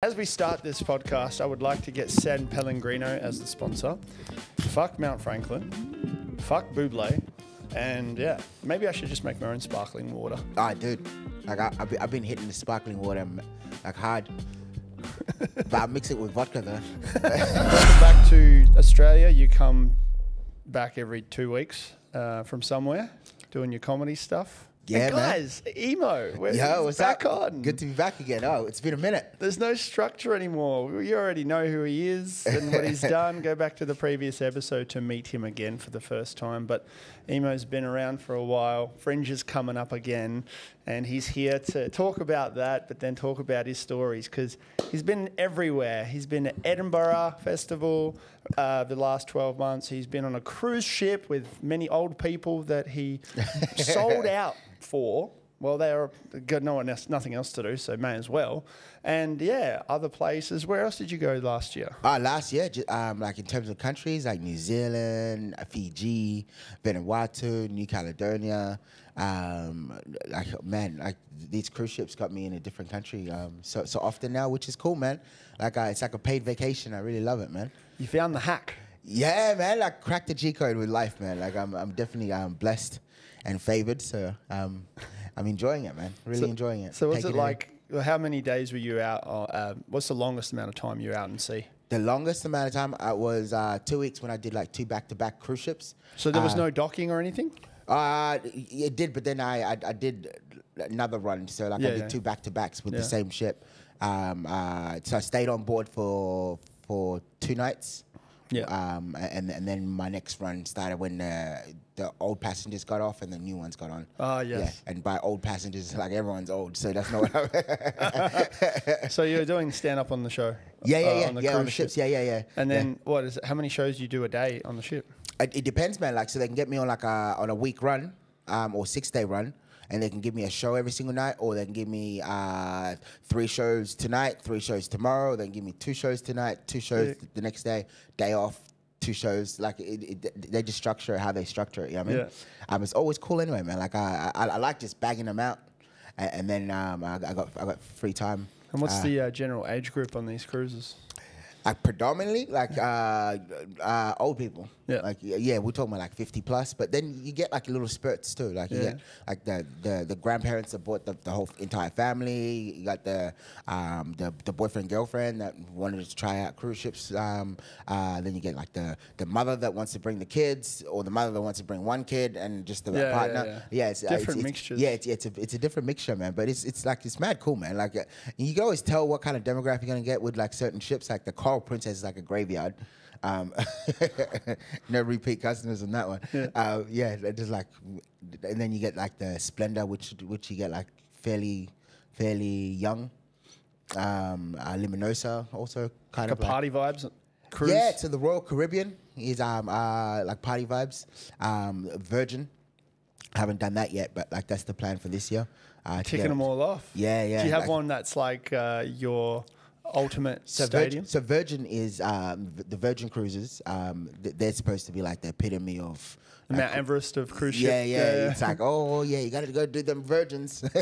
As we start this podcast, I would like to get San Pellegrino as the sponsor. Fuck Mount Franklin. Fuck Bubly. And yeah, maybe I should just make my own sparkling water. Ah, dude, like I, I've, been, I've been hitting the sparkling water m- like hard, but I mix it with vodka though. Back to Australia. You come back every two weeks uh, from somewhere doing your comedy stuff. Yeah, and man. guys, emo. We're Yo, what's back up? on. Good to be back again. Oh, it's been a minute. There's no structure anymore. You already know who he is and what he's done. Go back to the previous episode to meet him again for the first time. But Emo's been around for a while. Fringe is coming up again. And he's here to talk about that, but then talk about his stories because he's been everywhere. He's been at Edinburgh Festival uh, the last 12 months. He's been on a cruise ship with many old people that he sold out for. Well, they're got no one else, nothing else to do, so may as well. And yeah, other places. Where else did you go last year? Uh, last year, um, like in terms of countries, like New Zealand, uh, Fiji, Vanuatu, New Caledonia. Um, like man, like these cruise ships got me in a different country um, so so often now, which is cool, man. Like uh, it's like a paid vacation. I really love it, man. You found the hack. Yeah, man. Like crack the G code with life, man. Like I'm, I'm definitely um, blessed and favored. So um, I'm enjoying it, man. Really So- enjoying it. So what's Taking it in. like? How many days were you out? Or, uh, what's the longest amount of time you were out in sea? The longest amount of time I was uh, two weeks when I did like two back-to-back cruise ships. So there was Uh, no docking or anything. Uh, it did, but then I, I I did another run. So like Yeah, I did yeah. two back-to-backs with Yeah. the same ship. Um, uh, so I stayed on board for for two nights. Yeah. Um, and and then my next run started when the the old passengers got off and the new ones got on. Ah, yes. Yeah. And by old passengers, like everyone's old, so that's not what I. So you're doing stand up on the show. yeah, yeah, uh, yeah, on the yeah. On the cruise ships, ship. yeah, yeah, yeah. And yeah. then what is it? How many shows do you do a day on the ship? It, it depends, man. Like, so they can get me on like a on a week run, um, or six day run, and they can give me a show every single night, or they can give me uh three shows tonight, three shows tomorrow. They can give me two shows tonight, two shows Yeah. the next day, day off, two shows. Like, it, it, they just structure it how they structure it. You know what I mean? Yeah. Um, it's always cool anyway, man. Like, I I, I like just bagging them out, and, and then um, I, I got I got free time. And what's Uh, the uh, general age group on these cruises? Like predominantly like uh, uh, old people. Yeah. Like yeah, yeah, we're talking about like fifty plus, but then you get like little spurts too. Like you Yeah. get like the, the the grandparents that brought the, the whole entire family. You got the um the, the boyfriend girlfriend that wanted to try out cruise ships. Um, uh, then you get like the the mother that wants to bring the kids, or the mother that wants to bring one kid and just the Yeah, yeah, partner. yeah. it's uh, Different it's, it's- mixtures. Yeah, it's, it's a it's a different mixture, man. But it's it's like it's mad cool, man. Like uh, you can always tell what kind of demographic you're gonna get with like certain ships. Like the Coral Princess is like a graveyard. Um, no repeat customers on that one. Yeah. Uh, yeah, just like, and then you get like the Splendor, which which you get like fairly fairly young. Um, uh, Luminosa also kind Like of a like, party vibes cruise. yeah, to the Royal Caribbean is um uh like party vibes. Um, Virgin, I haven't done that yet, but like that's the plan for this year. Uh, kicking them all off. Yeah, yeah, Do you have like- one that's like uh, your ultimate So stadium? Virgin, so Virgin is um, the Virgin cruises. Um, they're supposed to be like the epitome of. Like, Mount Everest of cruise ship. yeah, yeah, It's like, oh yeah, you got to go do them virgins.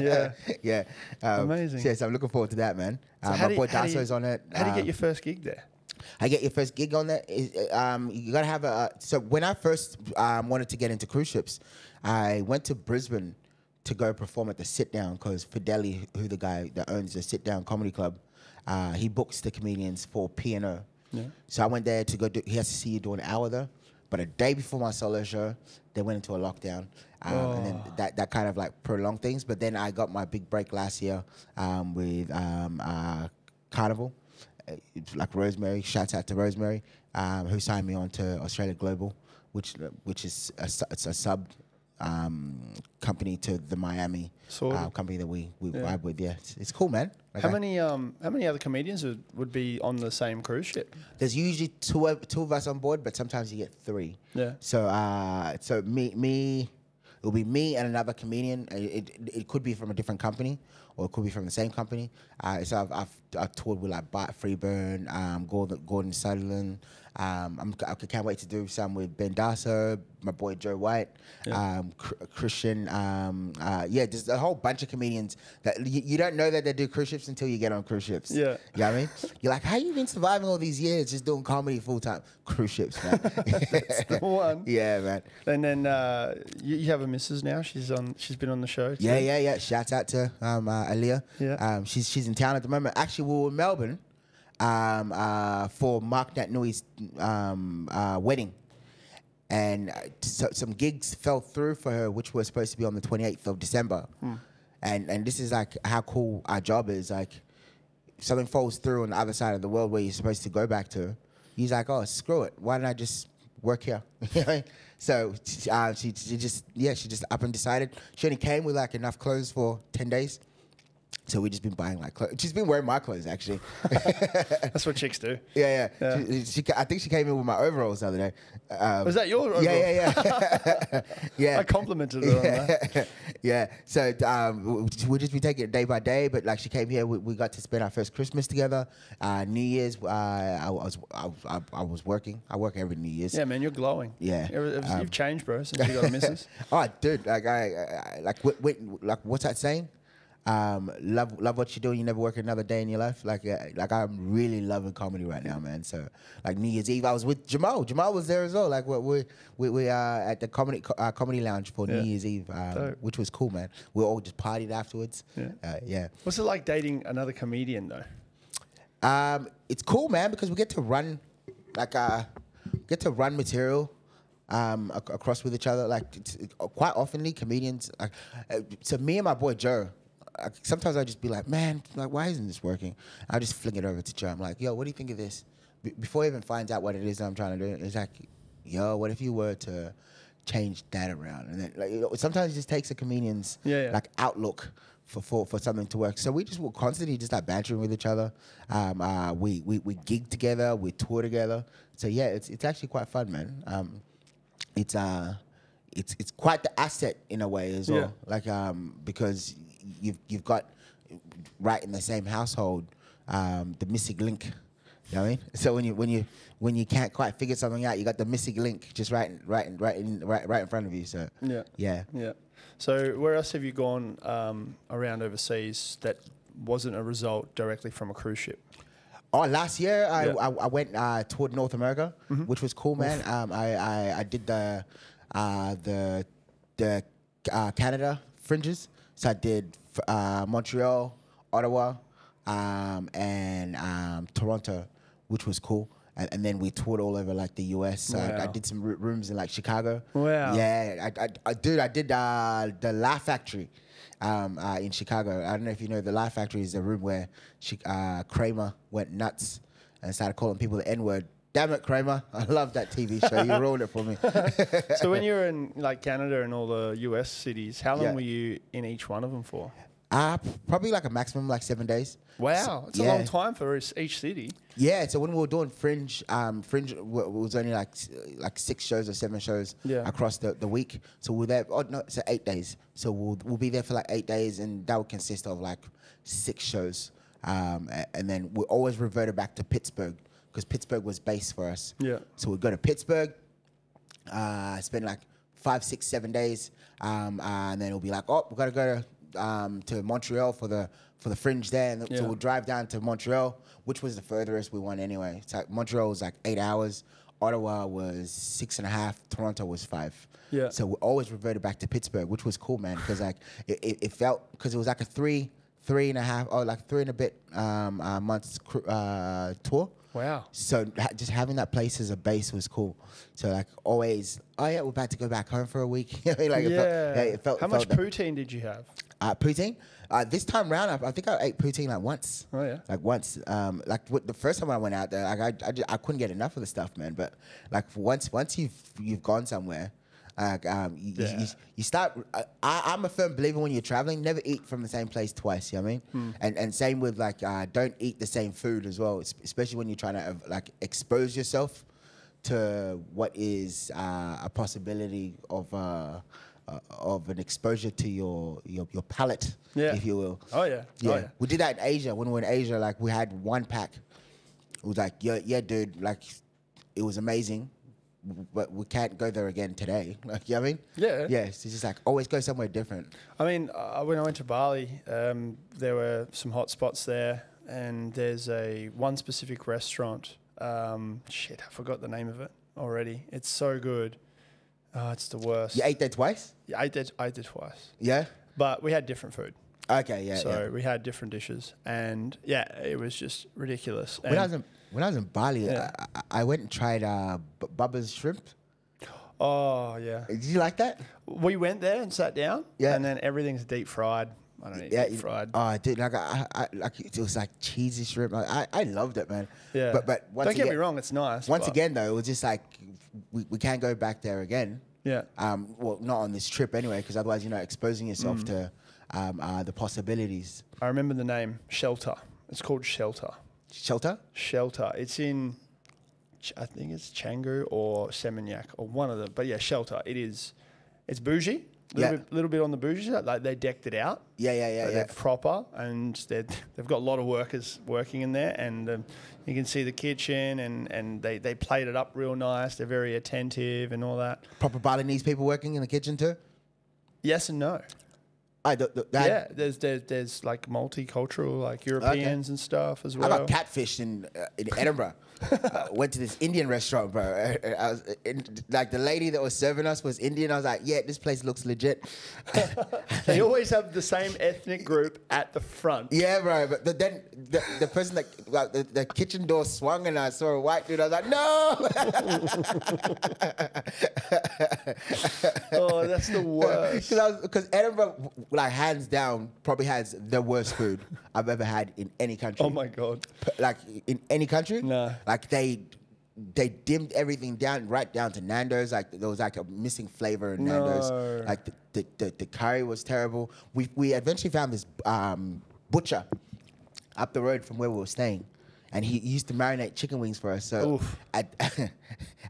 Yeah. yeah. Um, Amazing. so Yes, I'm looking forward to that, man. So Uh, how my boy Dasso's on it. How do you get Um, your first gig there? I get your first gig on that. Is, uh, um, you gotta have a. So when I first um, wanted to get into cruise ships, I went to Brisbane to go perform at the Sit Down because Fideli, who the guy that owns the Sit Down Comedy Club, uh, he books the comedians for P and O. Yeah. So I went there to go. Do, he has to see you do an hour there. But a day before my solo show, they went into a lockdown, um, and then that, that kind of like prolonged things. But then I got my big break last year um, with um, uh, Carnival uh, it's like Rosemary. Shout out to Rosemary, um, who signed me on to Australia Global, which which is a, it's a sub um, company to the Miami uh, company that we we Yeah. vibe with. Yeah, it's, it's cool, man. Like How many um how many other comedians would, would be on the same cruise ship? There's usually two of, two of us on board, but sometimes you get three. Yeah. So uh, so me me, it'll be me and another comedian. It, it, it could be from a different company, or it could be from the same company. Uh, so I've, I've, I've toured with like Bart Freebairn, um, Gordon, Gordon Sutherland. Um, I'm, I can't wait to do some with Ben Darso, my boy Joe White, Yeah. um, Christian. Um, uh, yeah, there's a whole bunch of comedians that you, you don't know that they do cruise ships until you get on cruise ships. Yeah. You know what I mean? You're like, how you been surviving all these years just doing comedy full time? Cruise ships, man. That's the one. yeah, man. And then uh, you, you have a missus now. She's on. She's been on the show. Yeah, too. yeah, yeah. Shouts out to um, uh, Aaliyah. Yeah. Um, she's she's in town at the moment. Actually, we were in Melbourne um, uh, for Mark Natnui's um, uh, wedding. And uh, so, some gigs fell through for her, which were supposed to be on the 28th of December. And and this is like how cool our job is. Like, something falls through on the other side of the world where you're supposed to go back to, he's like, oh, screw it. Why don't I just work here? So uh, she, she just, yeah, she just up and decided. She only came with like enough clothes for 10 days. So we just been buying like clothes. She's been wearing my clothes actually. That's what chicks do. yeah, yeah. Yeah. She, she, I think she came in with my overalls the other day. Um, Was that your? yeah, yeah, yeah. yeah. I complimented her on that. yeah. So um, we'll just be taking it day by day. But like she came here, we, we got to spend our first Christmas together. Uh, New Year's, uh, I was I, was- I, I was working. I work every New Year's. Yeah, man, you're glowing. Yeah, um, you've changed, bro, since you got a missus. oh, dude, like I, I like wh- like what's that saying? Um, love love what you do. You never work another day in your life. Like uh, like I'm really loving comedy right now, man. So like New Year's Eve, I was with Jamal. Jamal was there as well. Like we we we, we uh, at the comedy uh, comedy lounge for Yeah. New Year's Eve, um, which was cool, man. We all just partied afterwards. Yeah. uh, yeah. What's it like dating another comedian though? Um, it's cool, man, because we get to run, like, uh, get to run material um, across with each other. Like, quite oftenly, comedians. Like, uh, so me and my boy Joe. Uh, Sometimes I just be like, man, like, why isn't this working? I just fling it over to Joe. I'm like, yo, what do you think of this? Be before he even finds out what it is that I'm trying to do, it's like, yo, what if you were to change that around? And then, like, you know, sometimes it just takes a comedian's Yeah, yeah. like outlook for, for, for something to work. So we just will constantly just like bantering with each other. Um, uh, we, we we gig together, we tour together. So yeah, it's it's actually quite fun, man. Um, it's uh, it's it's quite the asset in a way as well. Yeah. Like um, because you've you've got right in the same household um, the missing link. You know what I mean? So when you when you when you can't quite figure something out, you got the missing link just right in- right in- right in, right right in front of you. So Yeah. yeah. Yeah. So where else have you gone um, around overseas that wasn't a result directly from a cruise ship? Oh, last year I, Yeah. Mm-hmm. I, I went uh, toward North America, which was cool, man. Um, I, I, I did the uh, the the uh, Canada fringes. So I did uh, Montreal, Ottawa, um, and um, Toronto, which was cool. And, and then we toured all over like the US. So I, I did some r- rooms in like Chicago. Wow. Yeah, I, I, I dude, I did uh, the Laugh Factory um, uh, in Chicago. I don't know if you know the Laugh Factory is the room where she, uh, Kramer went nuts and started calling people the N word. Damn it, Kramer! I love that TV show. You ruined it for me. So when you were in like Canada and all the US cities, how long Yeah. were you in each one of them for? Uh, probably like a maximum like seven days. Wow, it's a yeah. long time for each- city. Yeah, so when we were doing Fringe, um, Fringe was only like like six shows or seven shows Yeah. across the, the week. So we're there. Oh no, so eight days. So we'll we'll be there for like eight days, and that would consist of like six shows. Um, and then we always reverted back to Pittsburgh because Pittsburgh was base for us. Yeah. So we'd go to Pittsburgh, uh, spend like five, six, seven days, um, uh, and then it'll be like, oh, we gotta go to, um, to Montreal for the for the fringe there, and Yeah. so we'll drive down to Montreal, which was the furthest we went anyway. So like Montreal was like eight hours, Ottawa was six and a half, Toronto was five. Yeah. So we always reverted back to Pittsburgh, which was cool, man, because like it, it, it felt because it was like a three, three and a half, or like three and a bit um, uh, months cru- uh, tour. Wow. So ha- just having that place as a base was cool. So like always, oh yeah, we're about to go back home for a week. like yeah. It felt, yeah, it felt. how it much that. poutine did you have? Uh, poutine. Uh, this time round, I, I think I ate poutine like once. Oh, yeah? Like once. Um, like what, the first time I went out there, like I, I, ju- I couldn't get enough of the stuff, man. But like once, once you've you've gone somewhere. Like um, you, you- Yeah. you, you start. I, I'm a firm believer when you're traveling, never eat from the same place twice. You know what I mean? Hmm. And and same with like, uh, don't eat the same food as well, especially when you're trying to uh, like expose yourself to what is uh, a possibility of uh, uh, of an exposure to your your, your palate, Yeah. if you will. Oh yeah. Yeah. Oh, yeah. we did that in Asia. When we were in Asia, like we had one pack. It was like, yeah, yeah, dude, like it was amazing, but we can't go there again today. Like, you know what I mean? Yeah. Yeah, it's just like always go somewhere different. I mean, uh, when I went to Bali, um, there were some hot spots there, and there's a one specific restaurant. Um, shit, I forgot the name of it already. It's so good. Oh, it's the worst. You ate there twice? Yeah, I did. I did twice, Yeah. but we had different food, Okay, yeah. so yeah. we had different dishes, and yeah, it was just ridiculous. When I was in when I was in Bali, Yeah. I, I- went and tried uh, Bubba's shrimp. oh yeah, Did you like that? we went there and sat down, Yeah. and then everything's deep fried. I don't eat Yeah, deep fried. Oh, dude, like I, I, like it was like cheesy shrimp. Like, I, I loved it, man. yeah, But but once don't get again, me wrong, it's nice. Once again, though, it was just like we, we can't go back there again. yeah. Um, well, not on this trip anyway, because otherwise, you know, exposing yourself Mm. to um, uh, the possibilities. I remember the name Shelter. It's called Shelter. Shelter. Shelter. It's in, I think it's Canggu or Seminyak or one of them. But yeah, Shelter. It is. It's bougie. Little, Yeah. bit, little bit on the bougie side. Like they decked it out. Yeah, yeah, yeah, So yeah. They're proper, and they're, they've got a lot of workers working in there, and um, you can see the kitchen, and, and they, they played it up real nice. They're very attentive and all that. Proper Balinese people working in the kitchen too. Yes and no. I, the, the, that, yeah, there's, there's there's like multicultural, like Europeans and stuff as well. I got catfish in uh, in Edinburgh. Uh, went to this Indian restaurant, bro. I was in, like the lady that was serving us was Indian. I was like, yeah, this place looks legit. They always have the same ethnic group at the front. yeah, bro. But, but then the, the person that like the, the kitchen door swung and I saw a white dude. I was like, no. Oh, that's the worst. Because Edinburgh, like hands down, probably has the worst food I've ever had in any country. Oh my god. Like in any country. No. Like they they dimmed everything down right down to Nando's. Like there was like a missing flavor in Nando's. No. Like the, the, the, the curry was terrible. We we eventually found this um, butcher up the road from where we were staying. And he used to marinate chicken wings for us. So at,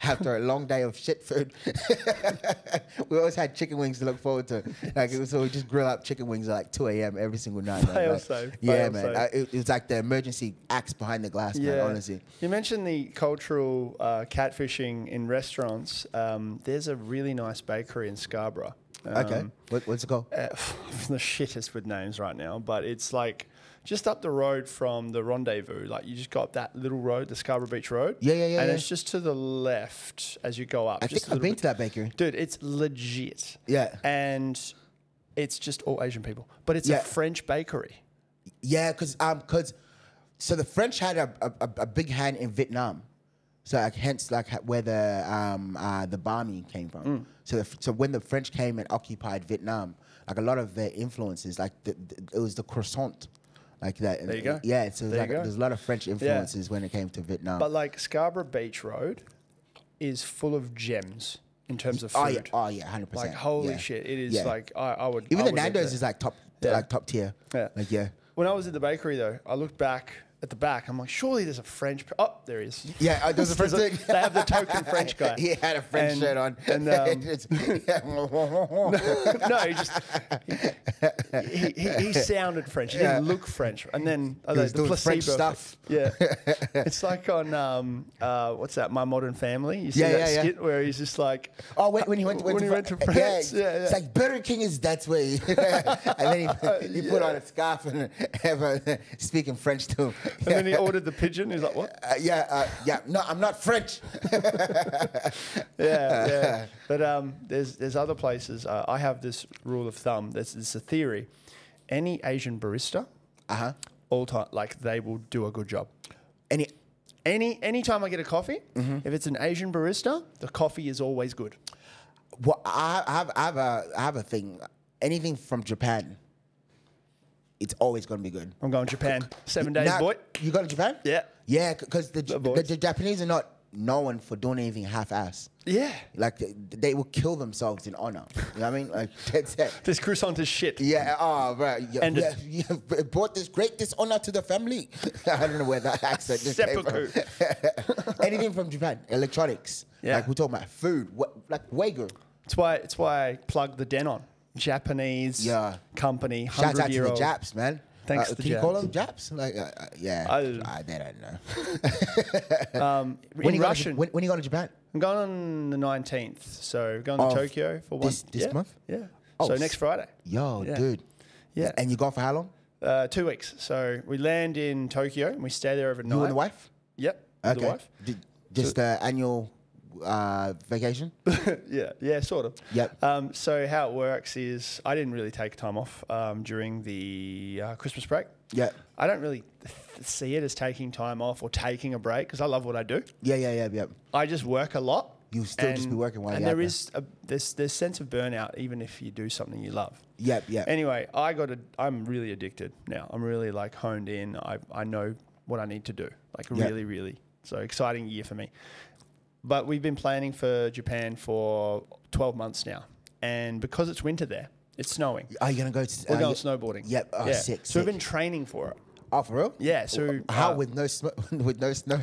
after a long day of shit food, we always had chicken wings to look forward to. Like it was, so we just grill up chicken wings at like 2 a.m. every single night. man. Fail Like, safe, Yeah, man. I- it, it was like the emergency axe behind the glass, man. Honestly. You mentioned the cultural uh, catfishing in restaurants. Um, there's a really nice bakery in Scarborough. Okay. Um, What, what's it called? uh, the shittest with names right now, but it's like just up the road from the rendezvous. Like you just got that little road, the Scarborough Beach Road. Yeah, yeah, yeah, And yeah. it's just to the left as you go up. I think I've been bit. to that bakery. Dude, it's legit. Yeah. And it's just all Asian people, but it's Yeah. a French bakery. Yeah, because um, cause, so the French had a, a, a big hand in Vietnam, so like hence like where the um uh, the banh mi came from. Mm. So the, so when the French came and occupied Vietnam, like a lot of their influences, like the, the, it was the croissant, like that. There you go. Yeah, so There like, there's a lot of French influences when it came to Vietnam. But like Scarborough Beach Road is full of gems in terms of oh, food. oh yeah, oh yeah, hundred percent. Like holy yeah. shit, it is Yeah. like I, I would Even I the Nando's is like top, Yeah. like top tier. Yeah. Like yeah. When I was at the bakery though, I looked back at the back. I'm like, surely there's a French. Pe- oh, there he is. Yeah, uh, there's a French There's a- thing. they have the token French guy. He had a French And- shirt on. and, um, It's- no, he just he, he, he sounded French. He Yeah. didn't look French. And then uh, the doing placebo French stuff. Yeah, it's like on um uh what's that? My Modern Family. You see Yeah, that yeah, skit where he's just like Oh, when, when he went, when to, he went to France. Yeah, yeah. It's like Burger King is that way. and then he, he put on a scarf and have a, speaking French to him. And then he ordered the pigeon. He's like, what? Uh, yeah, uh, yeah. No, I'm not French. yeah, yeah. But um, there's there's other places. Uh, I have this rule of thumb. There's, there's a theory. Any Asian barista, Uh huh. all time, like they will do a good job. Any, Any anytime I get a coffee, if it's an Asian barista, the coffee is always good. well, I I have, I have a, I have a thing. Anything from Japan, it's always gonna be good. I'm going to Japan. Seven days, Now, boy. You go to Japan? Yeah. Yeah, because the, the, the Japanese are not known for doing anything half-ass. Yeah. Like they, they will kill themselves in honor. You know what I mean? Like that's it. This croissant is shit. Yeah, oh, right. You, And yeah, you brought this great dishonor to the family. I don't know where that accent just came from. Anything from Japan, electronics. Yeah. Like we're talking about food, what, like Wagyu. It's why it's why I plugged the Denon, Japanese Yeah. company, Shout out to the. Japs, man. Thanks Uh, to can you call them Japs? Like, uh, uh, yeah, I- uh, they don't know. Um, When in you going Russian, to, when, when you going to Japan? I'm going on the 19th, so going to Tokyo for one this- this yeah, month? Yeah. Oh, so next Friday. Yo, Yeah. dude. Yeah. And you gone for how long? Uh, two weeks. So we land in Tokyo and we stay there overnight. You and the wife? Yep. Okay. The wife. Did- just uh, annual uh, vacation? yeah, yeah, sort of. Yep. Um, so how it works is I didn't really take time off um, during the uh, Christmas break. Yeah. I don't really th- see it as taking time off or taking a break because I love what I do. Yeah, yeah, yeah, yeah. I just work a lot. You still just be working while and there is a there's there's sense of burnout even if you do something you love. Yep, yep. Anyway, I got a. I'm really addicted now. I'm really like honed in. I I know what I need to do. Like Yeah. really, really. So exciting year for me. But we've been planning for Japan for 12 months now, and because it's winter there, it's snowing. Are you going to go to... We're uh, going snowboarding. Yep. Oh, sick, So we've been training for it. Oh, for real? Yeah. So How uh, with no sm- with no snow?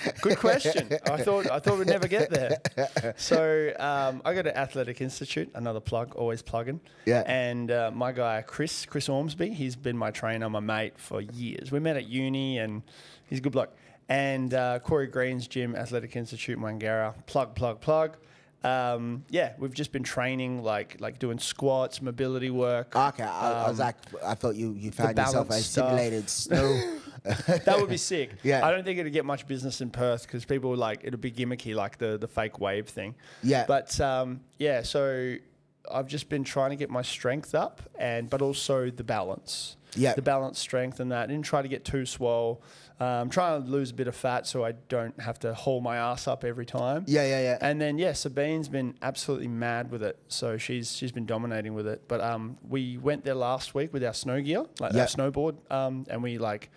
Good question. I thought I thought we'd never get there. So um, I go to Athletic Institute, another plug, always plugging. Yeah. And uh, my guy Chris Chris Ormsby, he's been my trainer, my mate for years. We met at uni, and he's a good bloke. And uh, Corey Green's gym, Athletic Institute, Wangara, plug plug plug. Um, yeah, we've just been training, like like doing squats, mobility work. okay, I, I was Um, like, I thought you, you found yourself a simulated snow. that would be sick. Yeah. I don't think it'd get much business in Perth because people like it'll be gimmicky, like the the fake wave thing. Yeah. But um, yeah, so I've just been trying to get my strength up and but also the balance. Yeah. The balance, strength, and that. I didn't try to get too swole. Um, trying to lose a bit of fat so I don't have to haul my ass up every time. yeah, yeah, yeah. And then yeah, Sabine's been absolutely mad with it. So she's she's been dominating with it. But um, we went there last week with our snow gear, like Yeah. our snowboard, um, and we like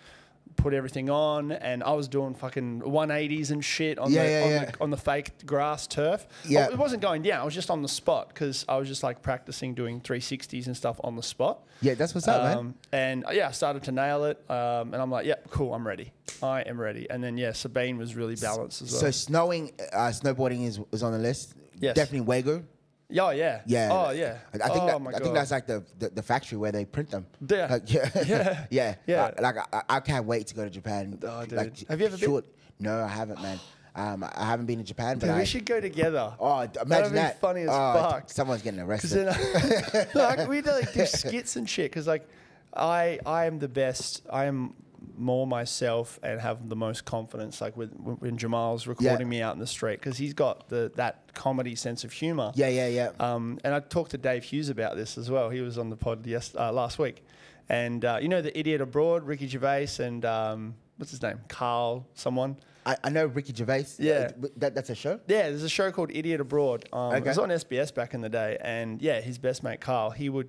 put everything on. And I was doing fucking 180s and shit on Yeah, the yeah, on, yeah. The, on the fake grass turf. Yeah. Oh, it wasn't going down. I was just on the spot because I was just like practicing doing 360s and stuff on the spot. yeah, that's what's up, man. Um, and uh, yeah, I started to nail it. Um, and I'm like, yep, cool, I'm ready. I am ready. And then yeah, Sabine was really balanced as well. So snowing, uh, snowboarding is is on the list. Yes. Definitely Wagyu. Yeah, yeah. Yeah. Oh yeah. I I think oh, that, I God. think that's like the, the, the factory where they print them. Yeah. Like, yeah. Yeah. yeah. Yeah. Uh, like I, I can't wait to go to Japan. Oh, dude. Like, Have you ever been? No, I haven't, man. Um, I haven't been to Japan, but Dude, I. we should go together. Oh, That'd imagine be that. funny as oh, fuck. Someone's getting arrested. then, like, we like do skits and shit. Because like, I I am the best. I am more myself and have the most confidence. Like with when Jamal's recording me out in the street because he's got the that comedy sense of humor. yeah, yeah, yeah. Um, and I talked to Dave Hughes about this as well. He was on the pod yes, uh, last week. And uh, you know the idiot abroad, Ricky Gervais, and um, what's his name, Karl, someone. I, I know Ricky Gervais. Yeah. Uh, that, that's a show? Yeah, there's a show called Idiot Abroad. Um, It was on SBS back in the day, and yeah, his best mate Karl, he would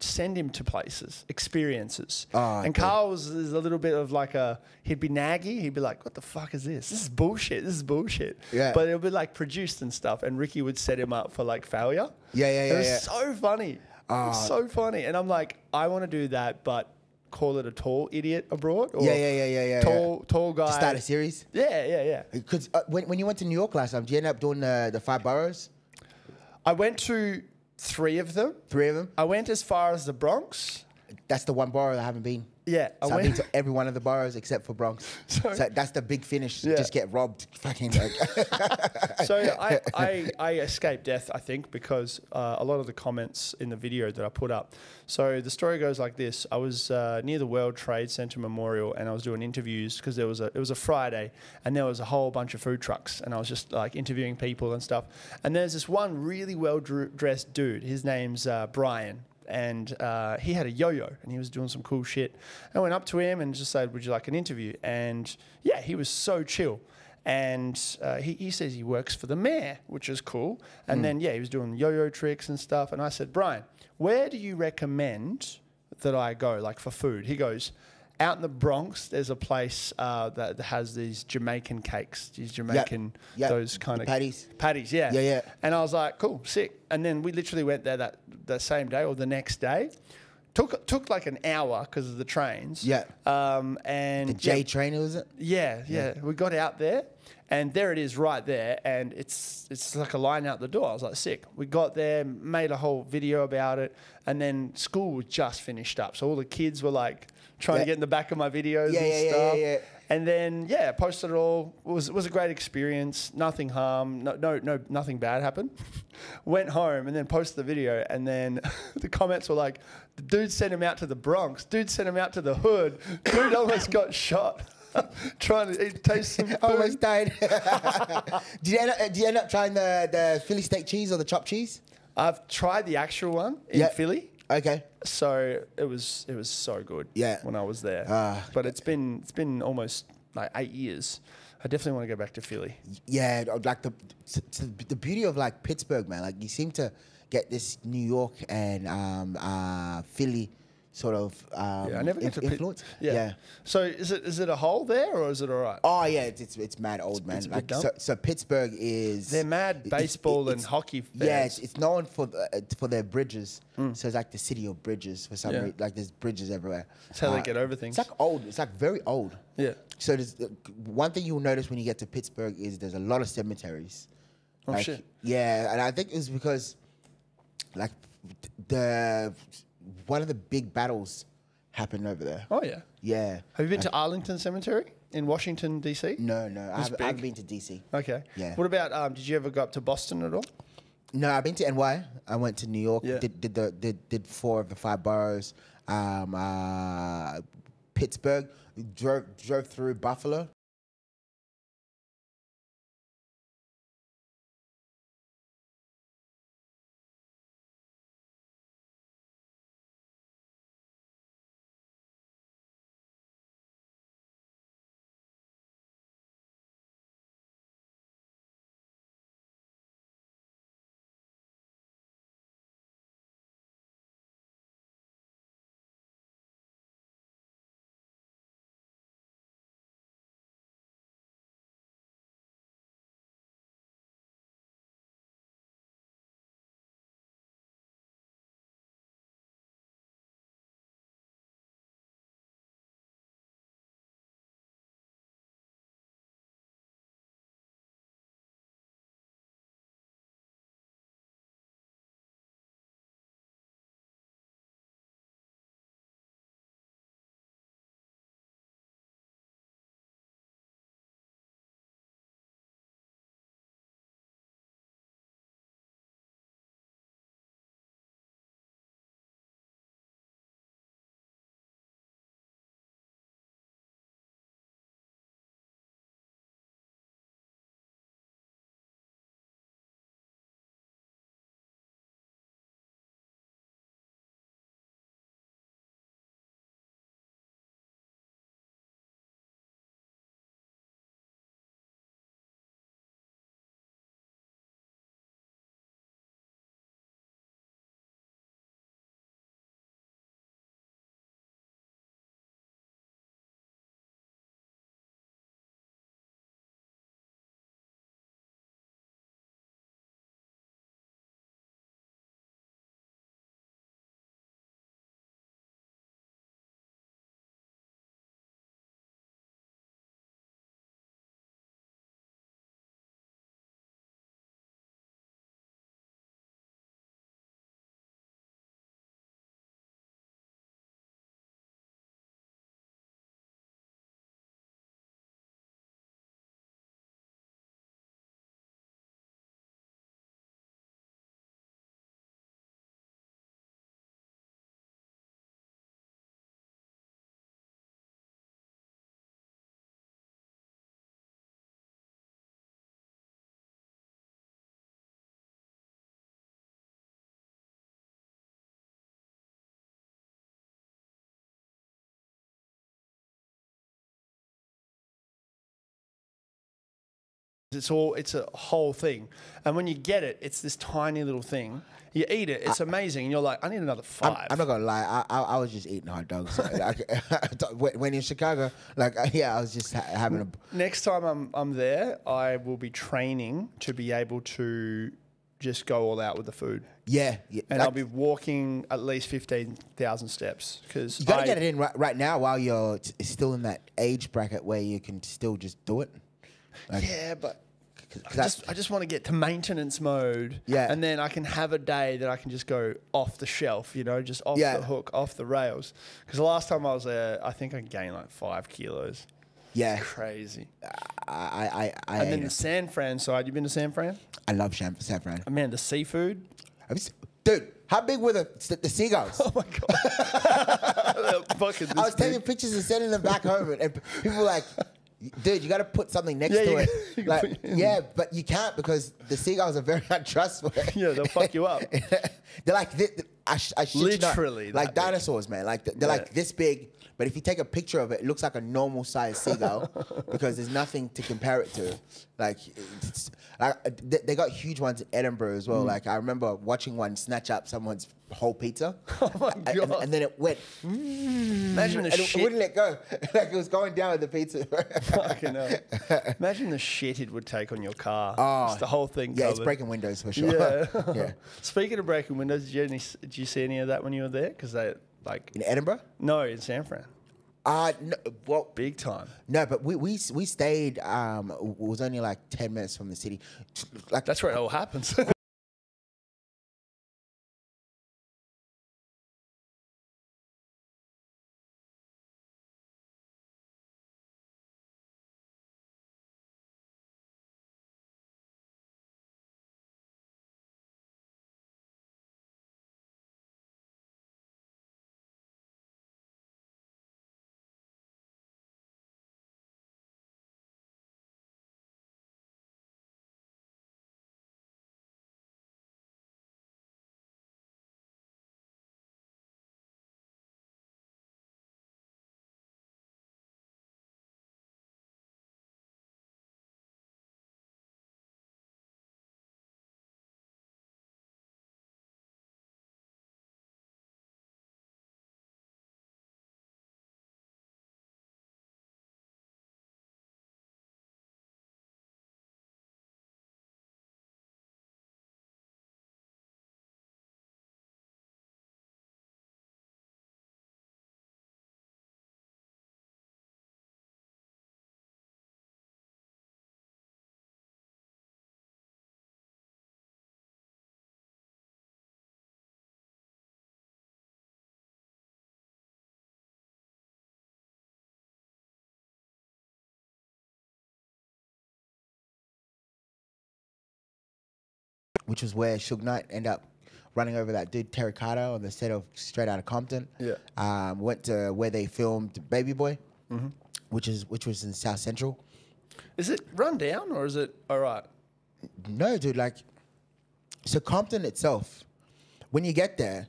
send him to places, experiences. Ah, and okay. Karl was is a little bit of like a he'd be naggy. He'd be like, "What the fuck is this? This is bullshit. This is bullshit." Yeah. But it'll be like produced and stuff, and Ricky would set him up for like failure. Yeah, yeah, yeah. It was yeah. so funny. It was Ah. so funny, and I'm like, I want to do that, but call it a tall idiot abroad. Or Yeah, yeah, yeah, yeah, yeah, Tall, tall guy. To start a series? Yeah, yeah, yeah. Because uh, when, when you went to New York last time, did you end up doing the, the five boroughs? I went to three of them. Three of them? I went as far as the Bronx. That's the one borough I haven't been. Yeah, I So I've went. been to every one of the boroughs except for Bronx. So- So, that's the big finish. Yeah. Just get robbed. Fucking like. so I, I, I escaped death, I think, because uh, a lot of the comments in the video that I put up. So the story goes like this: I was uh, near the World Trade Center Memorial, and I was doing interviews because there was a it was a Friday, and there was a whole bunch of food trucks, and I was just like interviewing people and stuff. And there's this one really well dressed dude. His name's uh, Brian. And uh, he had a yo-yo, and he was doing some cool shit. I went up to him and just said, "Would you like an interview?" And yeah, he was so chill and uh, he, he says he works for the mayor, which is cool. And then yeah, he was doing yo-yo tricks and stuff. And I said, Brian, where do you recommend that I go, like for food? He goes, out in the Bronx, there's a place uh, that, has these Jamaican cakes, these Jamaican, yep. those kind The of patties. Patties, yeah, Yeah, yeah. And I was like, cool, sick. And then we literally went there that that same day or the next day. Took took like an hour because of the trains. Yeah. Um, and The J yeah, train was it? yeah, yeah, We got out there, and there it is, right there, and it's it's like a line out the door. I was like, sick. We got there, made a whole video about it, and then school was just finished up, so all the kids were like trying Yeah. to get in the back of my videos Yeah, and yeah, yeah, stuff. yeah, yeah. And then yeah, posted it all. It was it was a great experience. Nothing harm. No no no nothing bad happened. Went home and then posted the video, and then the comments were like, "The dude sent him out to the Bronx. Dude sent him out to the hood. Dude almost got shot." Trying to eat, taste some food. Almost died. did, you end up, did you end up trying the, the Philly steak cheese or the chopped cheese? I've tried the actual one in Yeah. Philly, Okay. so it was it was so good. Yeah. when I was there. Ah. but it's been it's been almost like eight years. I definitely want to go back to Philly. Yeah, like the the beauty of like Pittsburgh, man. Like you seem to get this New York and um, uh, Philly sort of um, Yeah, I never inf- influence. Yeah. So is it is it a hole there or is it all right? Oh yeah, it's it's, it's mad old man. it's like so, so Pittsburgh is They're mad baseball and hockey Yeah, fans. it's, it's known for the, uh, for their bridges. So it's like the city of bridges for some Mm. Yeah. reason. Like there's bridges everywhere. That's how they Uh, get over things. It's like old. It's like very old. Yeah. So there's uh, one thing you'll notice when you get to Pittsburgh is there's a lot of cemeteries. Oh, Like, shit. Yeah, and I think it's because like the one of the big battles happened over there. Oh yeah. Yeah. Have you been to Arlington Cemetery in Washington D.C.? No, no, I haven't, I haven't been to DC. Okay. Yeah. What about um? Did you ever go up to Boston at all? No, I've been to NY. I went to New York. Yeah. Did did the did, did four of the five boroughs. Um, uh, Pittsburgh. Drove drove through Buffalo. It's all it's a whole thing, and when you get it, it's this tiny little thing. You eat it, it's amazing, and you're like, I need another I'm, 5 I'm not gonna lie. I, I, I was just eating hot dogs. like, when in Chicago, like yeah, I was just ha- having a. Next time I'm I'm there, I will be training to be able to just go all out with the food. Yeah, yeah. And like, I'll be walking at least 15,000 steps because you gotta get it in right, right now while you're still in that age bracket where you can still just do it. Yeah, but I just, I just want to get to maintenance mode. Yeah. And then I can have a day that I can just go off the shelf, you know, just off Yeah. the hook, off the rails. Because the last time I was there, I think I gained like five kilos. yeah, Crazy. I I I, I, And then the San Fran side, you been to San Fran? I love San Fran. Oh, man, the seafood. Dude, how big were the the seagulls? Oh my god. Fucking I was taking pictures and sending them back home, and people were like, "Dude, you got to put something next Yeah, to it." can Like, it yeah, but you can't because the seagulls are very untrustworthy. Yeah, they'll fuck you up. they're like, thi- I, sh- I shit you not, Literally like big. dinosaurs, man. Like they're like this big, but if you take a picture of it, it looks like a normal sized seagull because there's nothing to compare it to. Like, it's, like they, they got huge ones in Edinburgh as Mm. well. Like I remember watching one snatch up someone's whole pizza. Oh my And- and, and then it went Imagine the and it, shit. wouldn't let go. like it was going down with the pizza. Fucking hell. Imagine the shit it would take on your car. Oh, Just the whole thing. yeah, it's breaking windows for sure. Yeah. yeah. Speaking of breaking windows, did you, any, did you see any of that when you were there? Because they like In Edinburgh? no in San Fran, Uh no, well, big time. no, but we we we stayed. Um, it was only like ten minutes from the city. Like That's where it all happens. which was where Suge Knight ended up running over that dude Terry Carter on the set of Straight Outta Compton. Yeah. Um, went to where they filmed Baby Boy, Mm-hmm. which is which was in South Central. is it run down or is it all right? No, dude, like, so Compton itself, when you get there,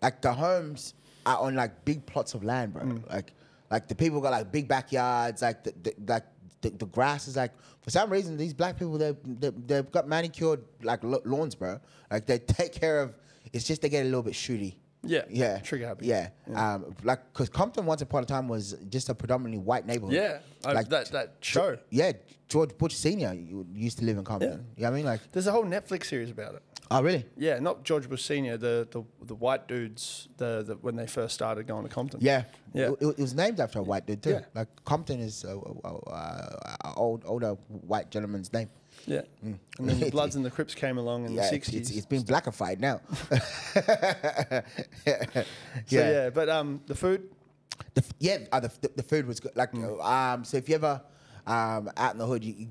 like the homes are on like big plots of land, bro. Mm. Like, like the people got like big backyards. Like, the, the like the, the grass is like for some reason these black people they they they've got manicured like lawns, bro. Like they take care of. It's just they get a little bit shooty. Yeah, Yeah. trigger happy. Yeah. Um, like, because Compton once upon a time was just a predominantly white neighborhood. Yeah, I- that that show. Yeah, George Bush Senior used to live in Compton. Yeah. You know what I mean? Like, There's a whole Netflix series about it. Oh, really? Yeah, not George Bush Senior, the the, the white dudes, the, the when they first started going to Compton. Yeah. Yeah. It, it was named after a white dude, too. Yeah. Like, Compton is a, a, a, a old, older white gentleman's name. yeah. And then the Bloods and the Crips came along in Mm. Yeah, the '60s. it's, it's been blackified now. so yeah. but um, the food. The, f- yeah, uh, the, the, the food was good. Like, Mm. um, so if you ever um, out in the hood, you, you,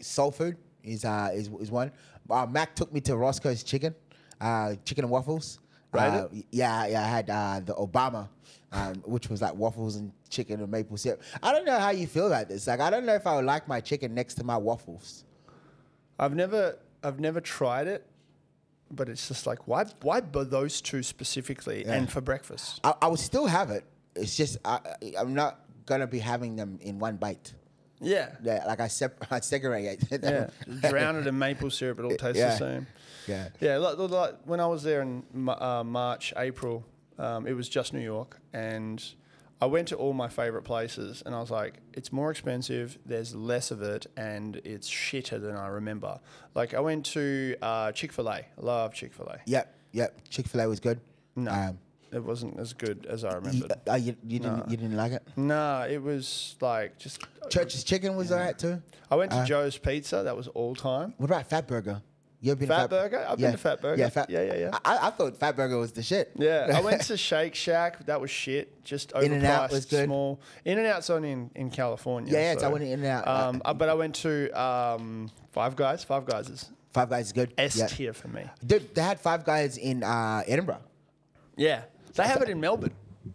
soul food is uh is, is one. Uh, Mac took me to Roscoe's Chicken, uh, chicken and waffles. Right. Uh, yeah, yeah. I had uh, the Obama, um, which was like waffles and chicken and maple syrup. I don't know how you feel about this. Like, I don't know if I would like my chicken next to my waffles. I've never I've never tried it, but it's just like why why those two specifically Yeah. and for breakfast? I, I would still have it. It's just I, I- I'm not gonna be having them in one bite. Yeah. Yeah, like I, sep- I segregate. Yeah, drown it in maple syrup. It all tastes Yeah. the same. yeah. Yeah, like, like- when I was there in uh, March, April, um, it was just New York, and I went to all my favorite places and I was like, it's more expensive, there's less of it, and it's shitter than I remember. Like, I went to uh, Chick fil A. Love Chick fil A. Yep, yep. Chick Fil A was good. No, Um, it wasn't as good as I you, remembered. uh, you, you didn't you didn't like it. No, it was like just. Church's Chicken was alright too. I went to Joe's Pizza, that was all time. What about Fat Burger? You ever been to Fat Burger? I've been to Fat Burger. Yeah, fat, Yeah, yeah, yeah. I, I thought Fat Burger was the shit. Yeah, I went to Shake Shack. That was shit. Just overpriced, In-N-Out was good. small. In and Out's only in, in California. Yeah, yeah, so I went to In and Out. Um, uh, but I went to um, Five Guys. Five Guys is Five Guys is good. S Yeah. tier for me. Dude, they had Five Guys in uh, Edinburgh. Yeah, they have it in Melbourne.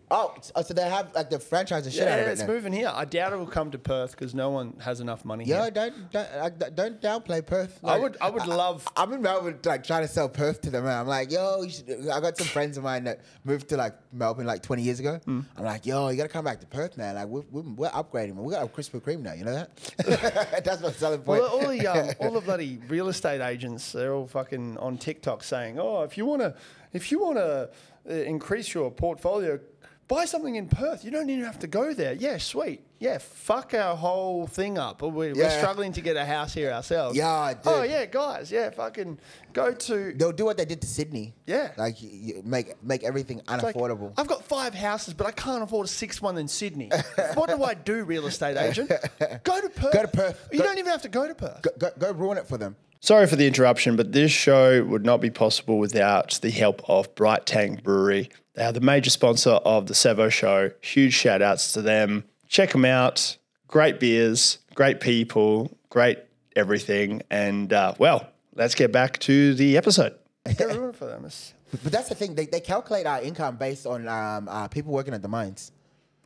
Oh, oh, so they have like the franchise and shit Yeah, out of it it's now. moving here. I doubt it will come to Perth because no one has enough money Yo, here. don't don't like, don't downplay Perth. I would- I would love- I'm in Melbourne, like trying to sell Perth to them. Man. I'm like, yo, you should, I got some friends of mine that moved to like Melbourne like 20 years ago. Hmm. I'm like, yo, you gotta come back to Perth, man. Like we're, we're, we're upgrading. We got a Krispy Kreme now. You know that? That's my selling point. Well, all the um, all the bloody real estate agents, they're all fucking on TikTok saying, "Oh, if you want to, if you want to uh, increase your portfolio, buy something in Perth. You don't even have to go there. Yeah, sweet. Yeah, fuck our whole thing up. We're, we're struggling to get a house here ourselves. Yeah, Oh yeah, guys. Yeah, fucking go to. They'll do what they did to Sydney. Yeah. like make make everything It's like, unaffordable. I've got five houses, but I can't afford a sixth one in Sydney. what do I do, real estate agent? Go to Perth. Go to Perth. You Go- don't even have to go to Perth. go, go, go ruin it for them. Sorry for the interruption, but this show would not be possible without the help of Bright Tank Brewery. They are the major sponsor of the Sevo show. Huge shout outs to them. Check them out. Great beers, great people, great everything. And uh, well, let's get back to the episode. Go ruin it for them. It's- But, but that's the thing. They, they calculate our income based on um, uh, people working at the mines.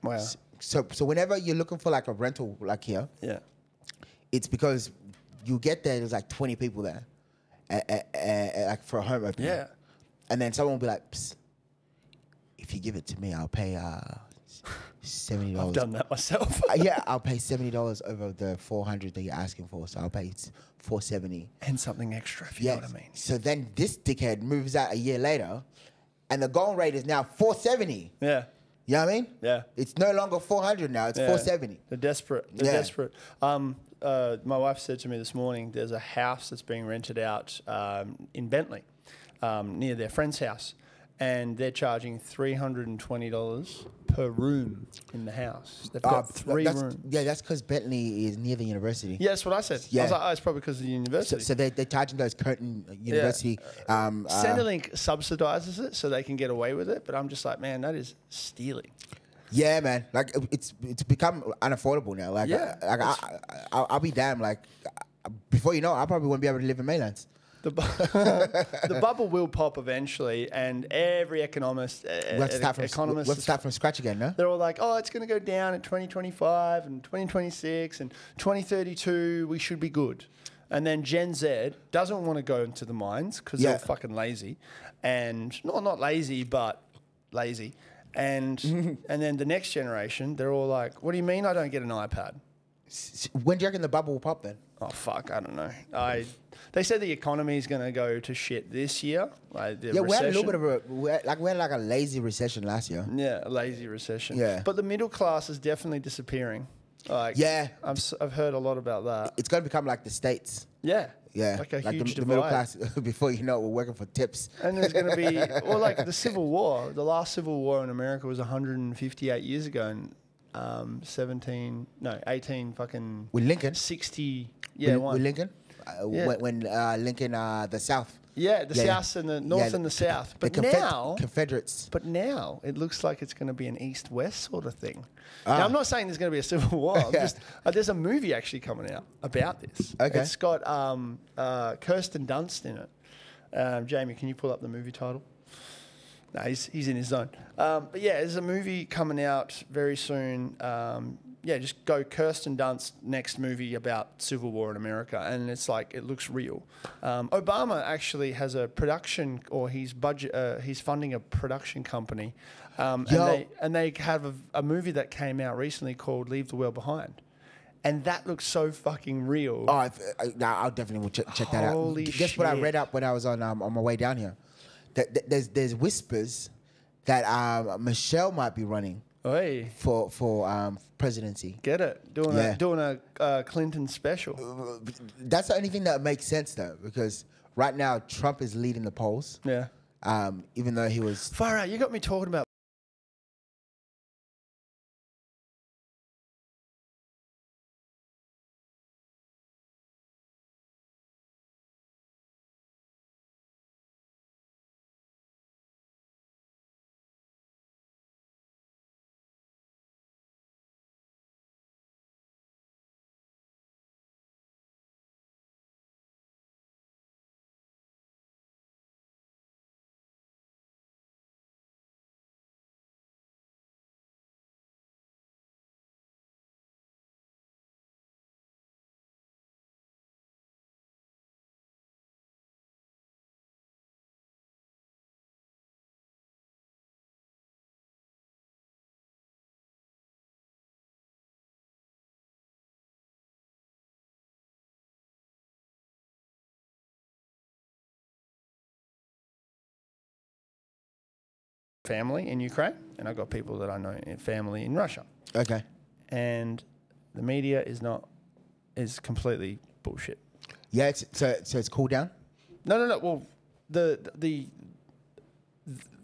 Wow. So so whenever you're looking for like a rental like here, Yeah. it's because you get there. There's like 20 people there, uh, like for a home opening. Yeah. And then someone will be like, if you give it to me, I'll pay uh, seventy dollars. I've done that myself. Uh, yeah, I'll pay seventy dollars over the four hundred that you're asking for. So I'll pay four seventy. and something extra, if you Yeah. know what I mean. So then this dickhead moves out a year later, and the going rate is now four seventy. Yeah. You know what I mean? Yeah. It's no longer four hundred now. It's Yeah. four seventy. They're desperate. They're Yeah. desperate. Um, uh, my wife said to me this morning, there's a house that's being rented out um, in Bentley, um, near their friend's house, and they're charging three hundred and twenty dollars per room in the house. They've got three that's, rooms. Yeah, that's because Bentley is near the university. Yeah, that's what I said. I Yeah. was like, oh, it's probably because of the So, university. so they, they're charging those Curtin University. Um, uh, Centrelink subsidizes it so they can get away with it, but I'm just like, man, that is stealing. Yeah, man. Like it's it's become unaffordable now. Like, Yeah, uh, like I, I, I'll, I'll be damned. Like before you know, I probably won't be able to live in Maylands. The, bu- the bubble will pop eventually, and every economist, uh, We have to start from, we economist, have to start from scratch again, no? they're all like, oh, it's going to go down in 2025 and 2026 and 2032. We should be good. And then Gen Z doesn't want to go into the mines because Yeah. they're fucking lazy, and not not lazy, but lazy. And and then the next generation, they're all like, what do you mean I don't get an iPad? When do you reckon the bubble will pop then? Oh fuck, I don't know. I they said the economy is going to go to shit this year. Like the Yeah, we had a little bit of a we had, like we had like a lazy recession last year. Yeah, a lazy recession. Yeah. But the middle class is definitely disappearing. Like, Yeah. I've, I've heard a lot about that. It's going to become like the states. Yeah. Yeah, Like a the, huge the divide. middle class. Before you know, it, we're working for tips. And there's going to be, well, like the Civil War. The last Civil War in America was 158 years ago, and um, 17, no, 18 fucking With Lincoln. 60. Yeah, with, with Lincoln. Uh, Yeah. When, when uh, Lincoln, uh, the South. Yeah, the Yeah, yeah. South and the North Yeah, and the the- South. But the Confed- now, Confederates. But now it looks like it's going to be an east-west sort of thing. Ah. Now I'm not saying there's going to be a civil war. Just uh, there's a movie actually coming out about this. Okay. It's got um, uh, Kirsten Dunst in it. Um, Jamie, can you pull up the movie title? No, he's, he's in his zone. Um, but yeah, there's a movie coming out very soon. Um, yeah, just go Kirsten Dunst next movie about Civil War in America, and it's like it looks real. Um, Obama actually has a production, or he's budget, uh, he's funding a production company, um, and they and they have a, a movie that came out recently called Leave the World Behind, and that looks so fucking real. Oh, if, uh, nah, I'll definitely will check, check that out. Holy G- Guess what I read up when I was on um, on my way down here? That, that there's there's whispers that um, Michelle might be running Oi, for for um, presidency. get it? Doing Yeah. a doing a uh, Clinton special. That's the only thing that makes sense though, because right now Trump is leading the polls, Yeah. um, even though he was. Far out. You got me talking about. Family in Ukraine, and I've got people that I know in family in Russia, Okay. and the media is not is completely bullshit. Yeah. It's, so so it's cool down. No, no, no. Well, the the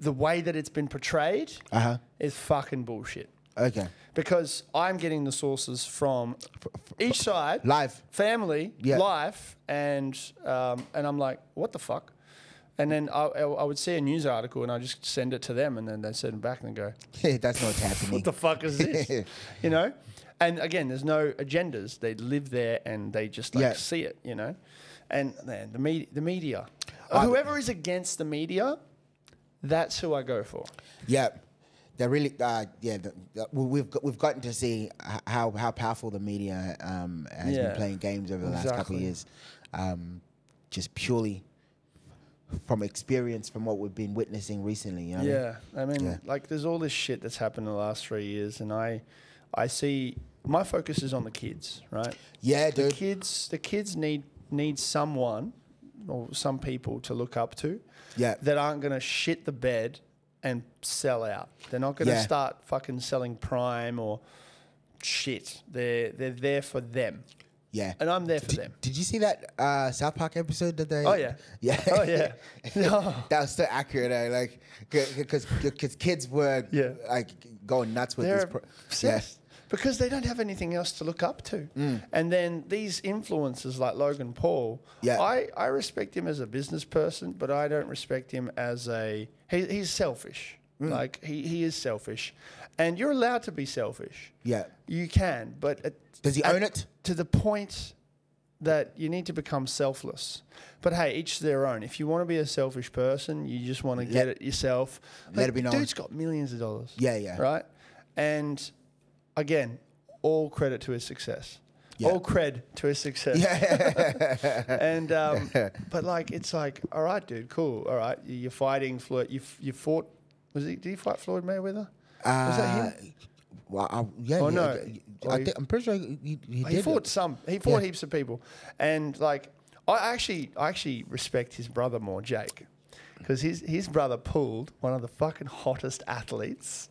the way that it's been portrayed Uh huh. is fucking bullshit. Okay. Because I'm getting the sources from each side, Live. family, Yeah. life, and um, and I'm like, what the fuck? And then I, I would see a news article and I just send it to them, and then they send it back and go, That's not happening. what the fuck is this? you know? And again, there's no agendas. They live there and they just like Yeah. see it, you know? And man, the media, the media. I- whoever is against the media, that's who I go for. Yeah, they're really. Uh, yeah, the, the, we- we've got, we've gotten to see how how powerful the media um, has Yeah, been playing games over the last couple of years, um, just purely from experience from what we've been witnessing recently. You know what I mean? Yeah, I mean, Yeah. like there's all this shit that's happened in the last three years, and I, I see my focus is on the kids, right? Yeah, The dude. kids, the kids need need someone or some people to look up to. Yeah. that aren't gonna shit the bed and sell out. They're not gonna Yeah. start fucking selling Prime or shit. They're they're there for them, Yeah. and I'm there for Did, them. did you see that uh, South Park episode that they? Oh, yeah. yeah. Oh, yeah. No. that was so accurate. eh? Like, because because kids were Yeah. like going nuts with They're this. Pro- because they don't have anything else to look up to. Mm. And then these influencers like Logan Paul, Yeah. I, I respect him as a business person, but I don't respect him as a he, he's selfish. Mm. Like he, he is selfish, and you're allowed to be selfish. Yeah. You can, but at, Does he at- own it? to the point that you need to become selfless. But hey, each their own. If you want to be a selfish person, you just want to get it yourself. let it be known. Dude's got millions of dollars. Yeah, yeah. Right? And again, all credit to his success. Yeah. All cred to his success. Yeah. And um, but like it's like, all right, dude, cool. All right, you're fighting Floyd. You you fought. Was he? Did he fight Floyd Mayweather? Was that him? Uh, Well, I, yeah, Oh, yeah, no. I, Oh, he- think, I'm pretty sure he, he, he He did. fought some. He fought Yeah. heaps of people, and like I actually, I actually respect his brother more, Jake, because his his brother pulled one of the fucking hottest athletes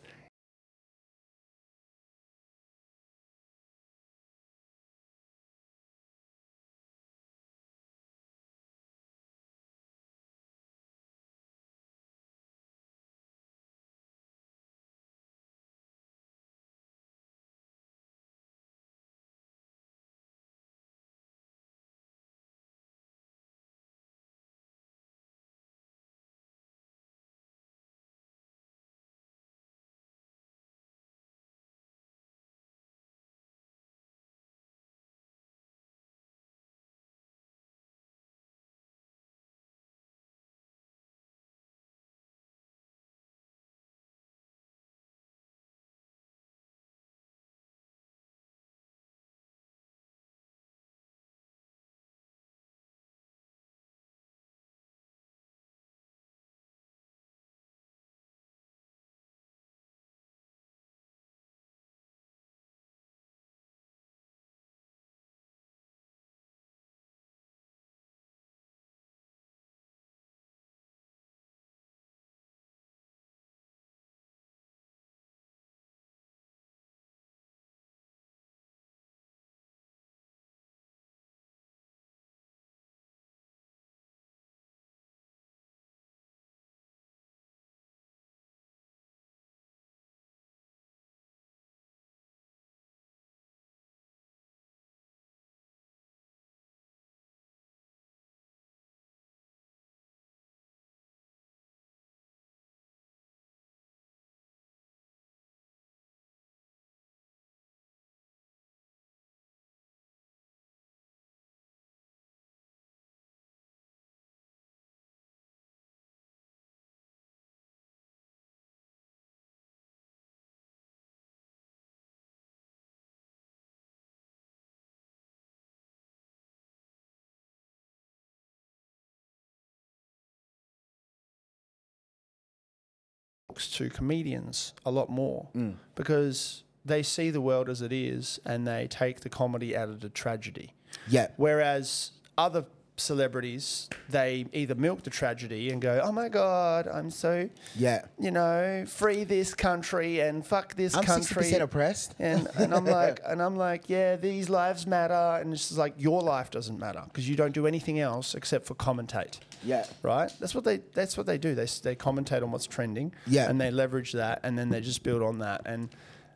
to comedians a lot more Mm. because they see the world as it is and they take the comedy out of the tragedy. Yeah. Whereas other celebrities, they either milk the tragedy and go, "Oh my god, I'm so Yeah. you know free this country and fuck this I'm country." percent oppressed. and, and I'm like, and I'm like, yeah, these lives matter, and it's just like your life doesn't matter because you don't do anything else except for commentate Yeah. right? That's what they that's what they do. They they commentate on what's trending, Yeah. and they leverage that, and then they just build on that. And